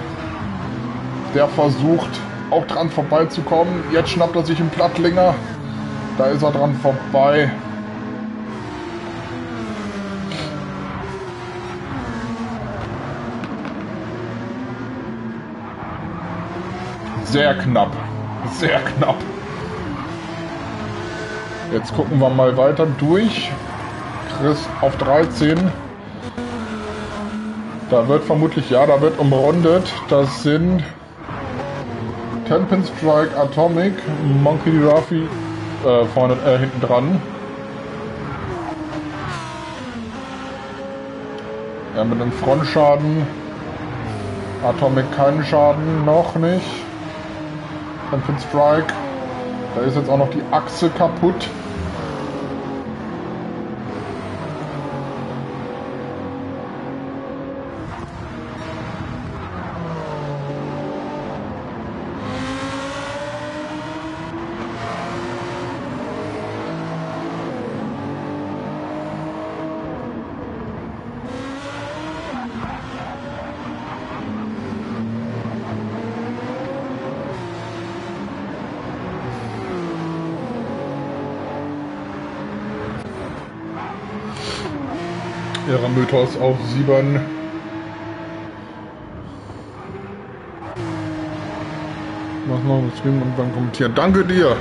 Der versucht auch dran vorbeizukommen. Jetzt schnappt er sich einen Plattlinger. Da ist er dran vorbei. Sehr knapp. Sehr knapp. Jetzt gucken wir mal weiter durch. Chris auf 13. Da wird vermutlich, ja, da wird umrundet. Das sind Tenpin Strike Atomic, Monkey Ruffy äh, vorne, äh, hinten dran. Ja, mit einem Frontschaden. Atomic keinen Schaden, noch nicht. Tenpin Strike. Da ist jetzt auch noch die Achse kaputt. Ihrer Mythos auf 7. Was noch streamen und dann kommentieren. Danke dir!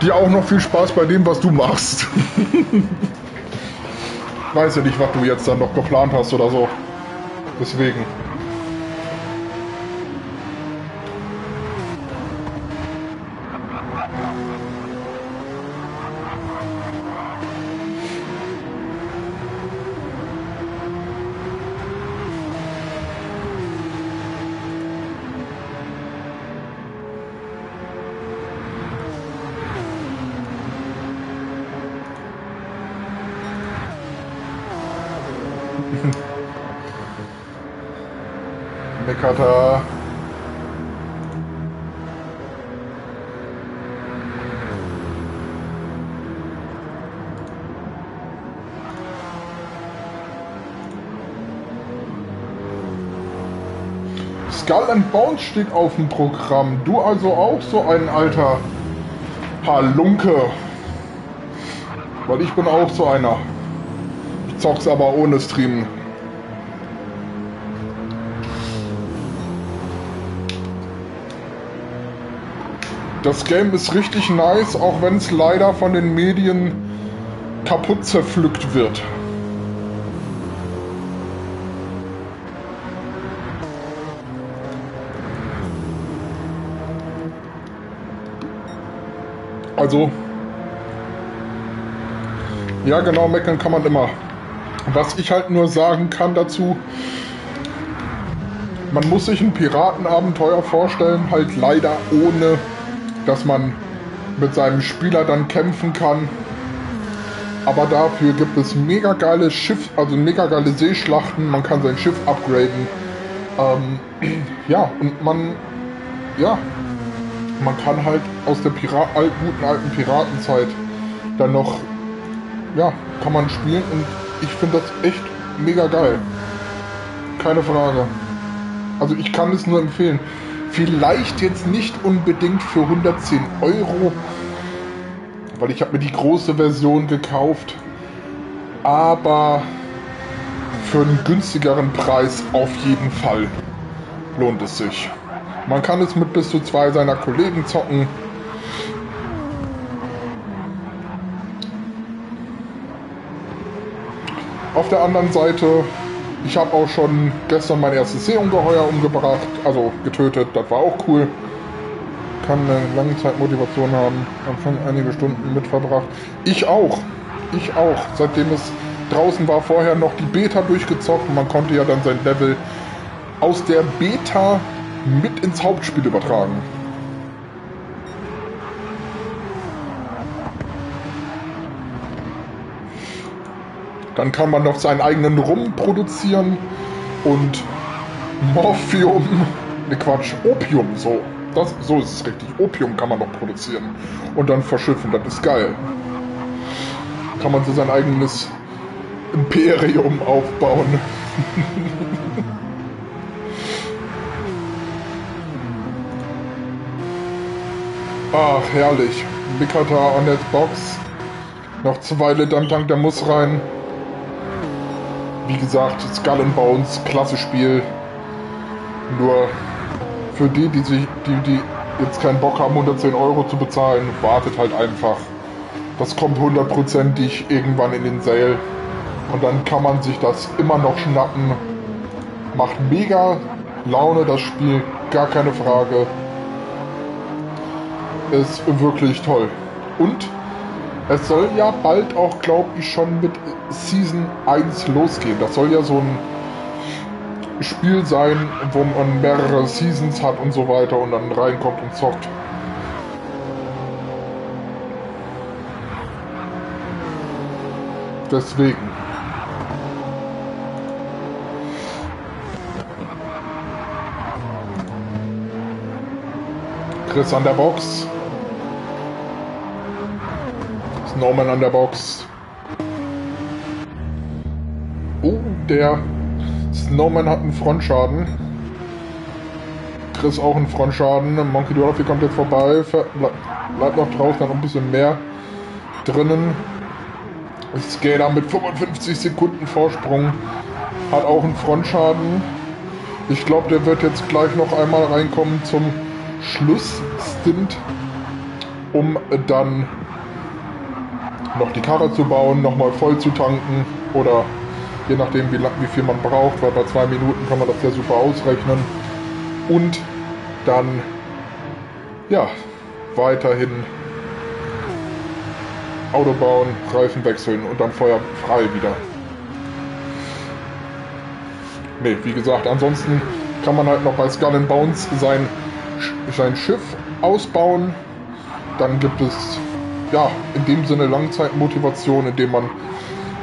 Dir auch noch viel Spaß bei dem, was du machst. Weiß ja nicht, was du jetzt dann noch geplant hast oder so. Deswegen. Meckert er. Skull and Bones steht auf dem Programm. Du also auch so ein alter Halunke. Weil ich bin auch so einer. Ich zock's aber ohne Streamen. Das Game ist richtig nice, auch wenn es leider von den Medien kaputt zerpflückt wird. Also, ja genau, meckern kann man immer. Was ich halt nur sagen kann dazu, man muss sich ein Piratenabenteuer vorstellen, halt leider ohne dass man mit seinem Spieler dann kämpfen kann. Aber dafür gibt es mega geile Schiff, also mega geile Seeschlachten. Man kann sein Schiff upgraden. Ähm, ja, und man, ja, man kann halt aus der Pirat, alt, guten alten Piratenzeit dann noch, ja, kann man spielen und ich finde das echt mega geil. Keine Frage. Also ich kann es nur empfehlen. Vielleicht jetzt nicht unbedingt für 110 Euro, weil ich habe mir die große Version gekauft. Aber für einen günstigeren Preis auf jeden Fall lohnt es sich. Man kann es mit bis zu zwei seiner Kollegen zocken. Auf der anderen Seite ich habe auch schon gestern mein erstes Seeungeheuer umgebracht, also getötet, das war auch cool. Kann eine Langzeitmotivation haben, habe schon einige Stunden mit verbracht. Ich auch, ich auch, seitdem es draußen war, vorher noch die Beta durchgezockt. Man konnte ja dann sein Level aus der Beta mit ins Hauptspiel übertragen. Dann kann man noch seinen eigenen Rum produzieren und Morphium, ne Quatsch, Opium, so. Das, so ist es richtig. Opium kann man noch produzieren und dann verschiffen. Das ist geil. Kann man so sein eigenes Imperium aufbauen. Ach, herrlich. Mikata on that Box. Noch zwei Liter im Tank, der muss rein. Wie gesagt, Skull and Bones, klasse Spiel. Nur für die, die, sich, die, die jetzt keinen Bock haben, 110 Euro zu bezahlen, wartet halt einfach. Das kommt hundertprozentig irgendwann in den Sale. Und dann kann man sich das immer noch schnappen. Macht mega Laune, das Spiel, gar keine Frage. Ist wirklich toll. Und es soll ja bald auch, glaube ich, schon mit Season 1 losgehen. Das soll ja so ein Spiel sein, wo man mehrere Seasons hat und so weiter und dann reinkommt und zockt. Deswegen. Chris an der Box. Snowman an der Box. Oh, der Snowman hat einen Frontschaden. Chris auch einen Frontschaden. Monkey Dolphy kommt jetzt vorbei. Bleibt noch draußen, hat noch ein bisschen mehr drinnen. Skater mit 55 Sekunden Vorsprung hat auch einen Frontschaden. Ich glaube, der wird jetzt gleich noch einmal reinkommen zum Schlussstint, um dann noch die Karre zu bauen, nochmal voll zu tanken oder je nachdem wie, lang, wie viel man braucht, weil bei zwei Minuten kann man das ja super ausrechnen. Und dann ja weiterhin Auto bauen, Reifen wechseln und dann Feuer frei wieder. Ne, wie gesagt, ansonsten kann man halt noch bei Skull and Bones sein, sein Schiff ausbauen. Dann gibt es ja, in dem Sinne Langzeitmotivation, indem man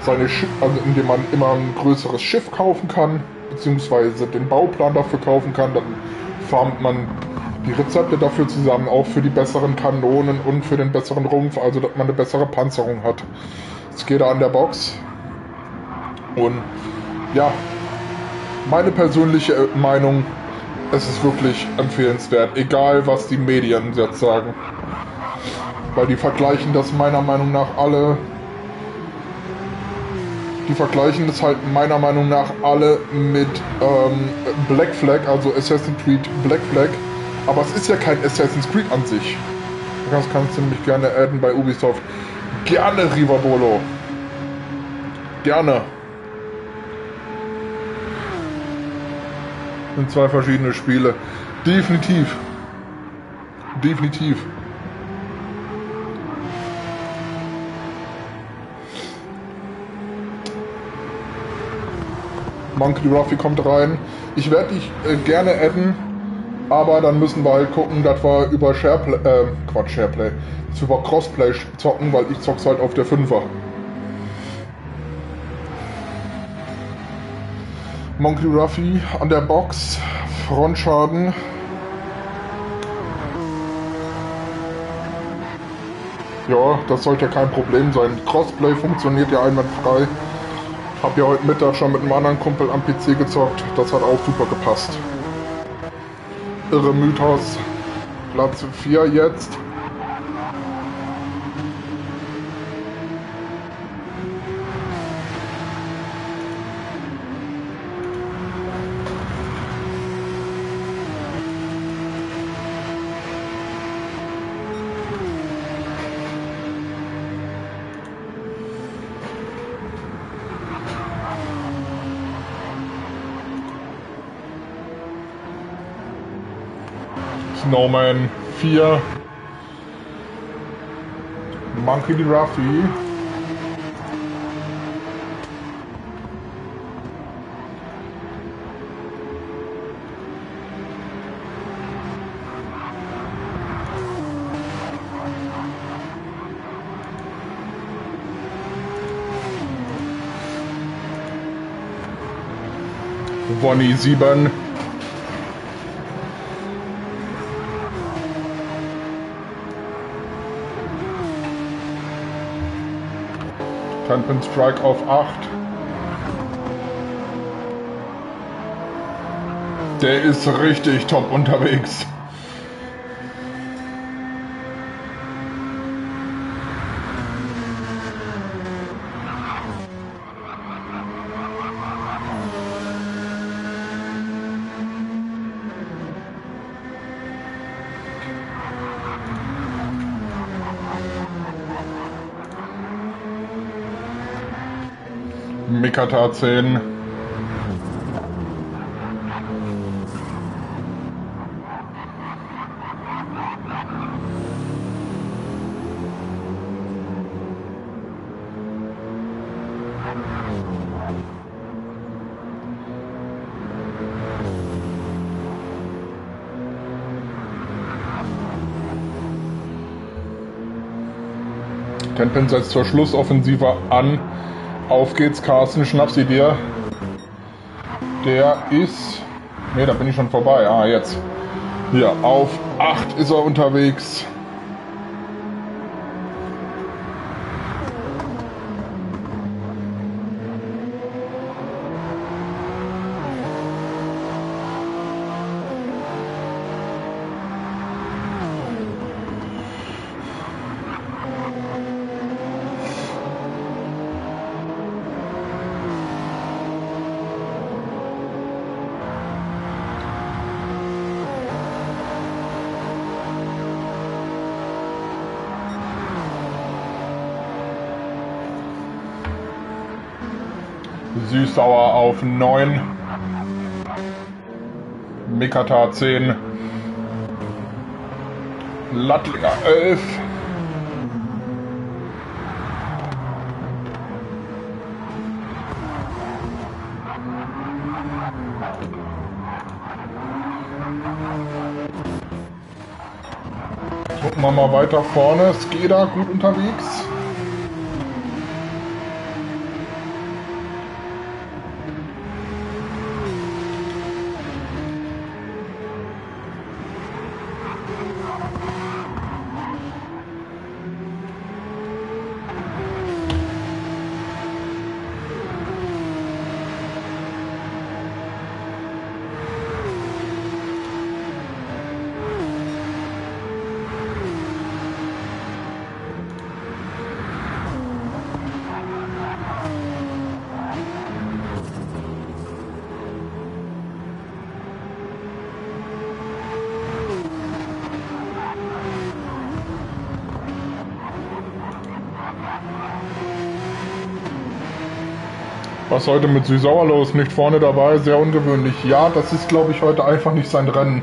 seine Schiff, also indem man immer ein größeres Schiff kaufen kann, beziehungsweise den Bauplan dafür kaufen kann, dann farmt man die Rezepte dafür zusammen, auch für die besseren Kanonen und für den besseren Rumpf, also dass man eine bessere Panzerung hat. Es geht an der Box. Und ja, meine persönliche Meinung, es ist wirklich empfehlenswert, egal was die Medien jetzt sagen. Weil die vergleichen das meiner Meinung nach alle. Die vergleichen das halt meiner Meinung nach alle mit ähm, Black Flag, also Assassin's Creed Black Flag. Aber es ist ja kein Assassin's Creed an sich. Das kannst du nämlich gerne adden bei Ubisoft. Gerne, Rivabolo. Gerne. Sind zwei verschiedene Spiele. Definitiv. Definitiv. Monkey Ruffy kommt rein. Ich werde dich äh, gerne adden, aber dann müssen wir halt gucken, dass wir über Shareplay, äh, Quatsch, Shareplay, dass wir über Crossplay zocken, weil ich zock's halt auf der 5er. Monkey Ruffy an der Box, Frontschaden. Ja, das sollte kein Problem sein. Crossplay funktioniert ja einwandfrei. Hab ja heute Mittag schon mit einem anderen Kumpel am PC gezockt. Das hat auch super gepasst. Irre Mythos. Platz 4 jetzt. hau mein vier Monkey D. Ruffy. Bonnie 7 Tenpin Strike auf 8. Der ist richtig top unterwegs. Mikata 10. Tenpen setzt zur Schlussoffensive an. Auf geht's, Carsten, schnapp sie dir. Der ist... Ne, da bin ich schon vorbei. Ah, jetzt. Hier, auf 8 ist er unterwegs. 9. Mikata 10. Lattlinger 11. Gucken wir mal weiter vorne. Skeda gut unterwegs. Was heute mit Süßauer los? Nicht vorne dabei, sehr ungewöhnlich. Ja, das ist, glaube ich, heute einfach nicht sein Rennen.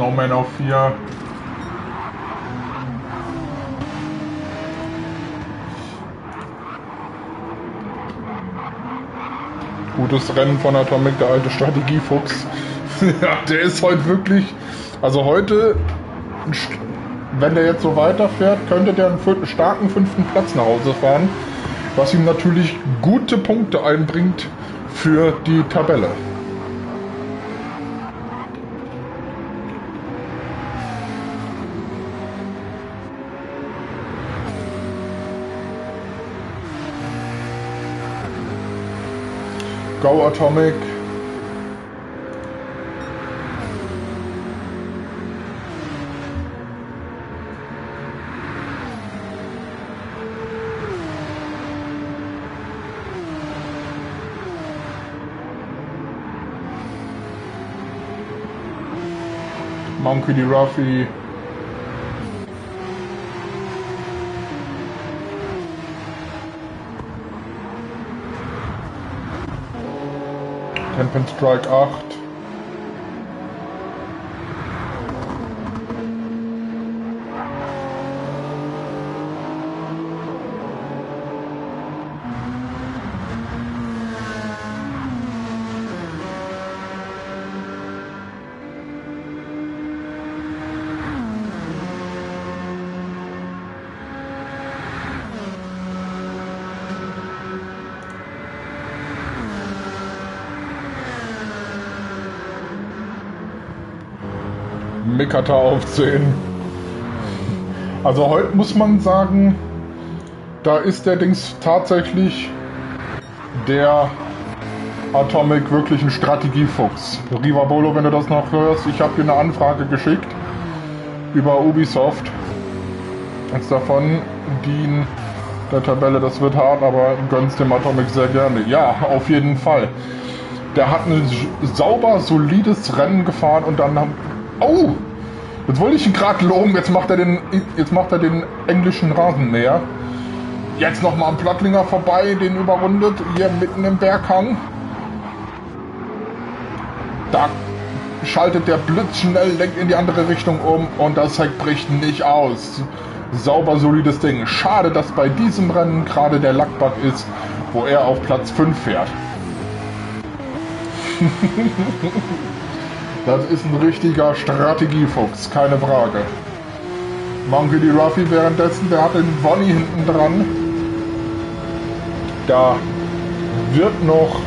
Snowman auf 4. Gutes Rennen von Atomic, der alte Strategiefuchs. ja, der ist heute wirklich. Also heute, wenn der jetzt so weiterfährt, könnte der einen starken fünften Platz nach Hause fahren. Was ihm natürlich gute Punkte einbringt für die Tabelle. Go Atomic. Monkey D. Ruffy. Ten Strike 8. Mikata aufzählen. Also heute muss man sagen, da ist der Dings tatsächlich der Atomic wirklich ein Strategiefuchs. Riva Bolo, wenn du das noch hörst, ich habe dir eine Anfrage geschickt über Ubisoft. Jetzt davon die der Tabelle, das wird hart, aber gönnst dem Atomic sehr gerne. Ja, auf jeden Fall. Der hat ein sauber, solides Rennen gefahren und dann haben. Oh! Jetzt wollte ich ihn gerade loben, jetzt macht er den, jetzt macht er den englischen Rasenmäher. Jetzt nochmal am Plattlinger vorbei, den überrundet, hier mitten im Berghang. Da schaltet der Blitz schnell, lenkt in die andere Richtung um und das Heck bricht nicht aus. Sauber, solides Ding. Schade, dass bei diesem Rennen gerade der Lackbach ist, wo er auf Platz 5 fährt. Das ist ein richtiger Strategiefuchs, keine Frage. Monkey D. Ruffy währenddessen, der hat den Bonnie hinten dran. Da wird noch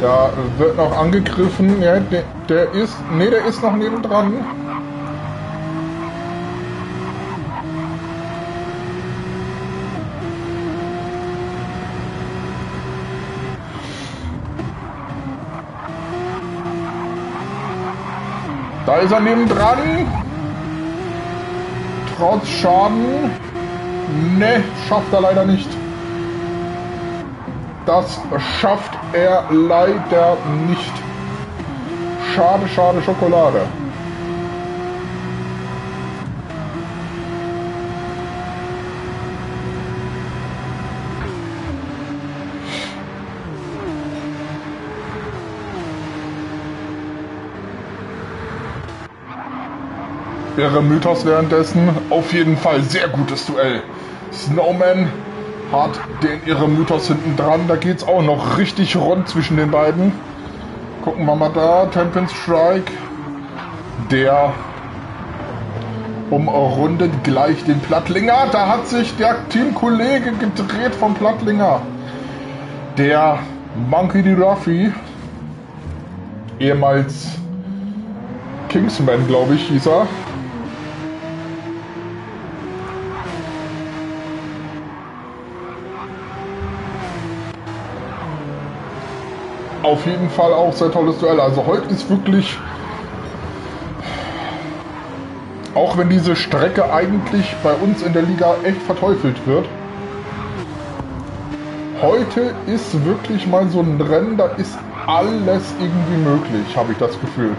Da wird noch angegriffen. Ja, der, der ist. Ne, der ist noch nebendran. Da ist er neben dran. Trotz Schaden. Ne, schafft er leider nicht. Das schafft er leider nicht. Schade, schade Schokolade. Wäre Mythos währenddessen. Auf jeden Fall sehr gutes Duell. Snowman hat den ihre Mythos hinten dran. Da geht es auch noch richtig rund zwischen den beiden. Gucken wir mal da. Tempest Strike. Der umrundet gleich den Plattlinger. Da hat sich der Teamkollege gedreht vom Plattlinger. Der Monkey D. Ruffy, ehemals Kingsman, glaube ich, hieß er, auf jeden Fall auch sehr tolles Duell. Also heute ist wirklich, auch wenn diese Strecke eigentlich bei uns in der Liga echt verteufelt wird, heute ist wirklich mal so ein Rennen, da ist alles irgendwie möglich, habe ich das Gefühl.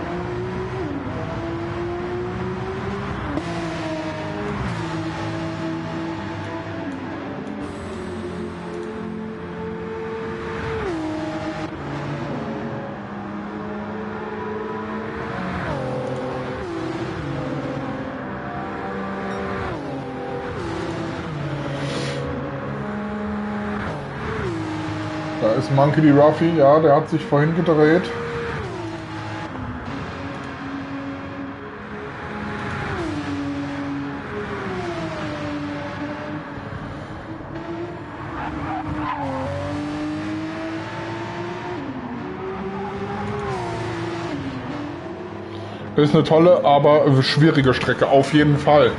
Ist Monkey D. Ruffy, ja, der hat sich vorhin gedreht. Ist eine tolle, aber schwierige Strecke, auf jeden Fall.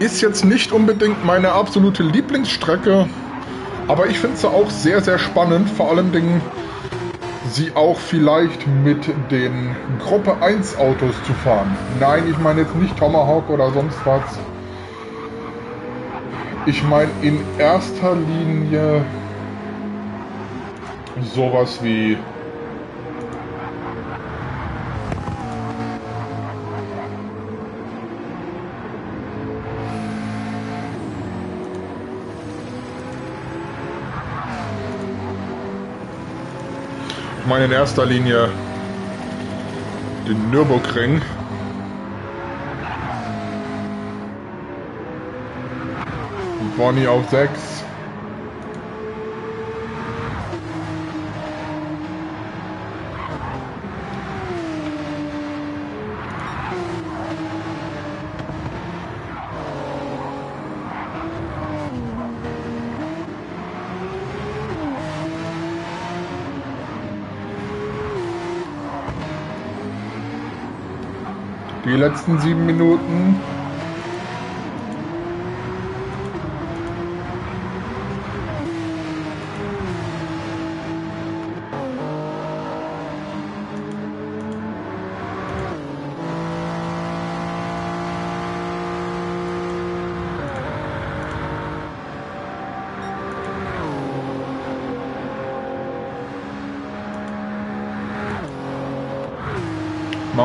Ist jetzt nicht unbedingt meine absolute Lieblingsstrecke, aber ich finde sie auch sehr, sehr spannend. Vor allem Dingen sie auch vielleicht mit den Gruppe 1 Autos zu fahren. Nein, ich meine jetzt nicht Tomahawk oder sonst was. Ich meine in erster Linie sowas wie meine in erster Linie den Nürburgring. Bonnie auf 6. Die letzten sieben Minuten.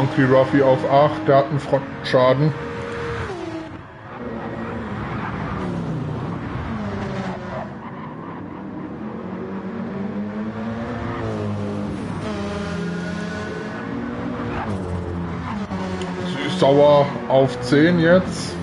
Monkey Ruffy auf 8, der hat einen Frontschaden. Süßsauer auf 10 jetzt.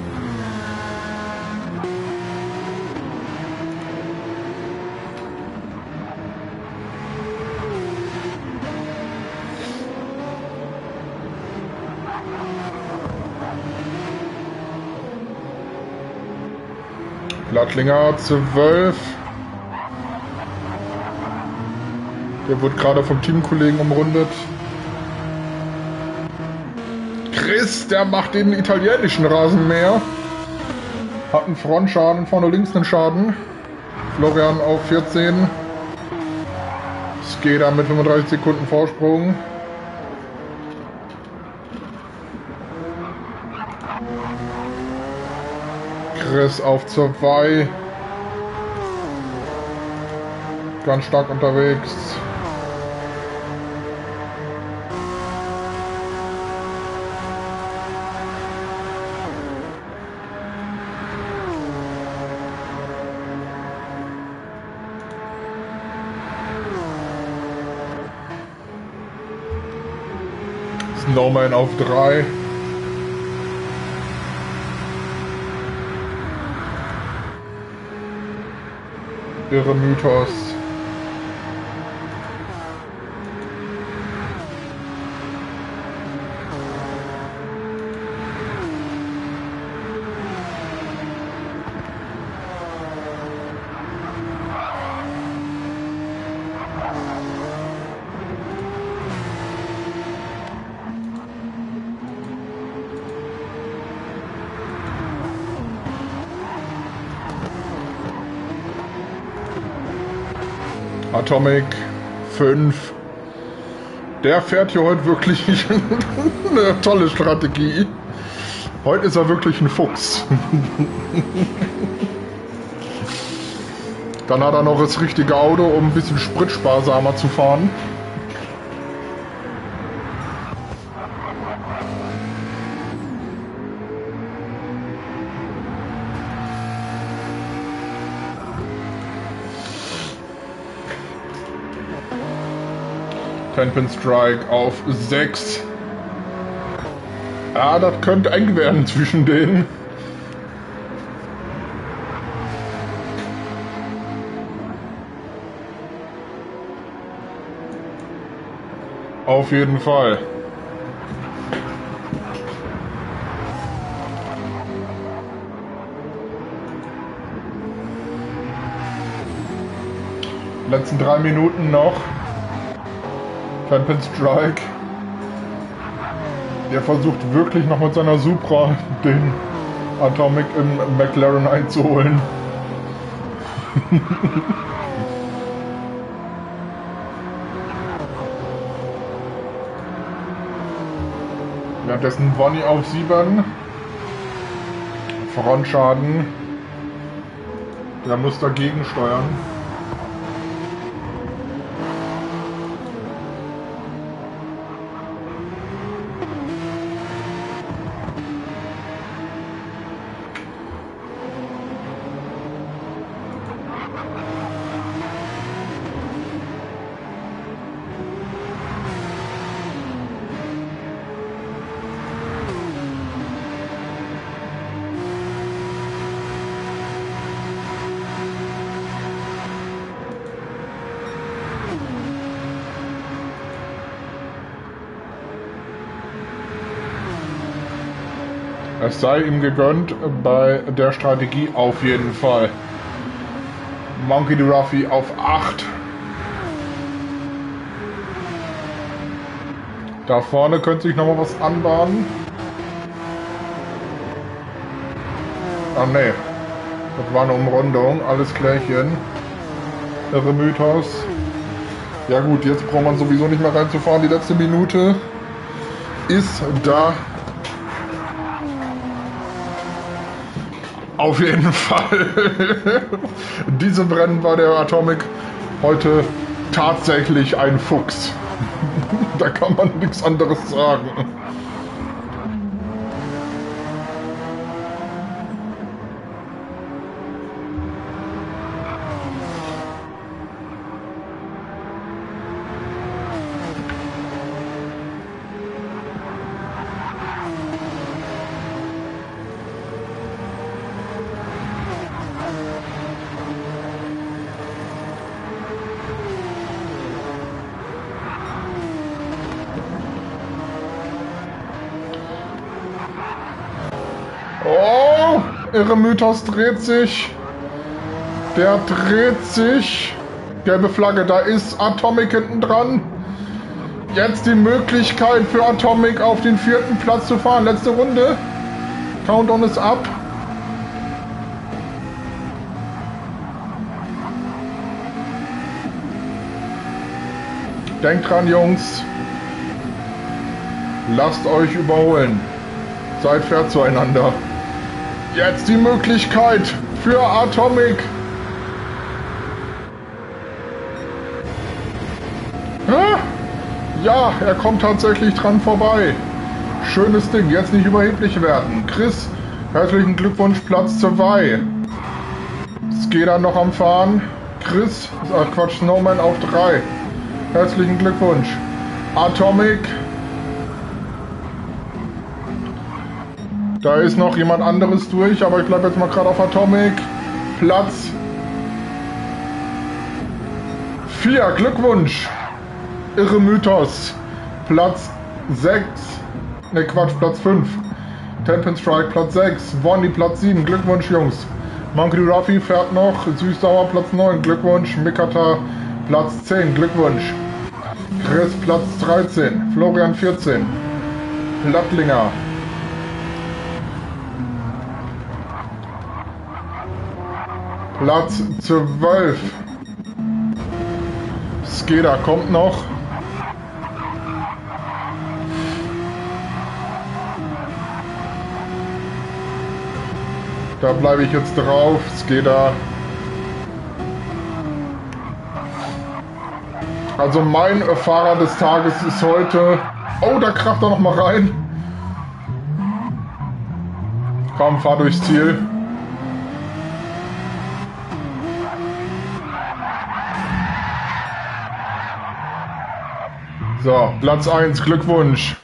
Blattlinger 12. Der wird gerade vom Teamkollegen umrundet. Chris, der macht den italienischen Rasenmäher. Hat einen Frontschaden, vorne links einen Schaden. Florian auf 14. Skater mit 35 Sekunden Vorsprung. Chris auf 2. Ganz stark unterwegs. Snowman auf 3. irre Mythos. Atomic 5. Der fährt hier heute wirklich eine tolle Strategie. Heute ist er wirklich ein Fuchs. Dann hat er noch das richtige Auto, um ein bisschen spritsparsamer zu fahren. Ten Strike auf 6. Ja, das könnte eng werden zwischen denen. Auf jeden Fall. Letzten drei Minuten noch. Champion Strike. Der versucht wirklich noch mit seiner Supra den Atomic im McLaren einzuholen. Währenddessen Bonnie auf 7. Frontschaden. Der muss dagegen steuern. Es sei ihm gegönnt bei der Strategie auf jeden Fall. Monkey D. Ruffy auf 8. Da vorne könnte sich noch mal was anbahnen. Ah ne, das war eine Umrundung, alles klärchen. Irre Mythos. Ja gut, jetzt braucht man sowieso nicht mehr reinzufahren. Die letzte Minute ist da Auf jeden Fall. Diesem Rennen war der Atomic heute tatsächlich ein Fuchs. da kann man nichts anderes sagen. Irre Mythos dreht sich. Der dreht sich. Gelbe Flagge, da ist Atomic hinten dran. Jetzt die Möglichkeit für Atomic auf den vierten Platz zu fahren. Letzte Runde. Countdown ist ab. Denkt dran, Jungs. Lasst euch überholen. Seid fair zueinander. Jetzt die Möglichkeit für Atomic. Ja, er kommt tatsächlich dran vorbei. Schönes Ding, jetzt nicht überheblich werden. Chris, herzlichen Glückwunsch, Platz 2. Skeda noch am Fahren. Chris, ach Quatsch, Snowman auf 3. Herzlichen Glückwunsch. Atomic Da ist noch jemand anderes durch, aber ich bleibe jetzt mal gerade auf Atomic. Platz 4. Glückwunsch. Irre Mythos. Platz 6. Ne Quatsch, Platz 5. Tempen Strike Platz 6. Wonny Platz 7. Glückwunsch, Jungs. Monkey Ruffy fährt noch. Süßsauer Platz 9. Glückwunsch. Mikata Platz 10. Glückwunsch. Chris Platz 13. Florian 14. Plattlinger Platz 12. Skeda kommt noch. Da bleibe ich jetzt drauf. Skeda. Also mein Fahrer des Tages ist heute... Oh, da kracht er noch mal rein. Komm, fahr durchs Ziel. So, Platz 1, Glückwunsch.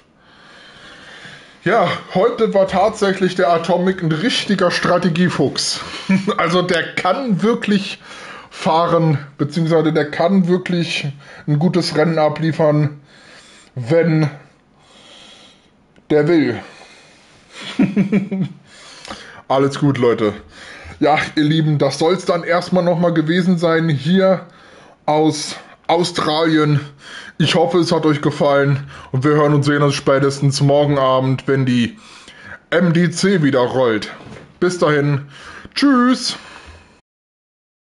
Ja, heute war tatsächlich der Atomic ein richtiger Strategiefuchs. Also der kann wirklich fahren, beziehungsweise der kann wirklich ein gutes Rennen abliefern, wenn der will. Alles gut, Leute. Ja, ihr Lieben, das soll es dann erstmal nochmal gewesen sein hier aus Australien. Ich hoffe, es hat euch gefallen und wir hören und sehen uns spätestens morgen Abend, wenn die MDC wieder rollt. Bis dahin. Tschüss.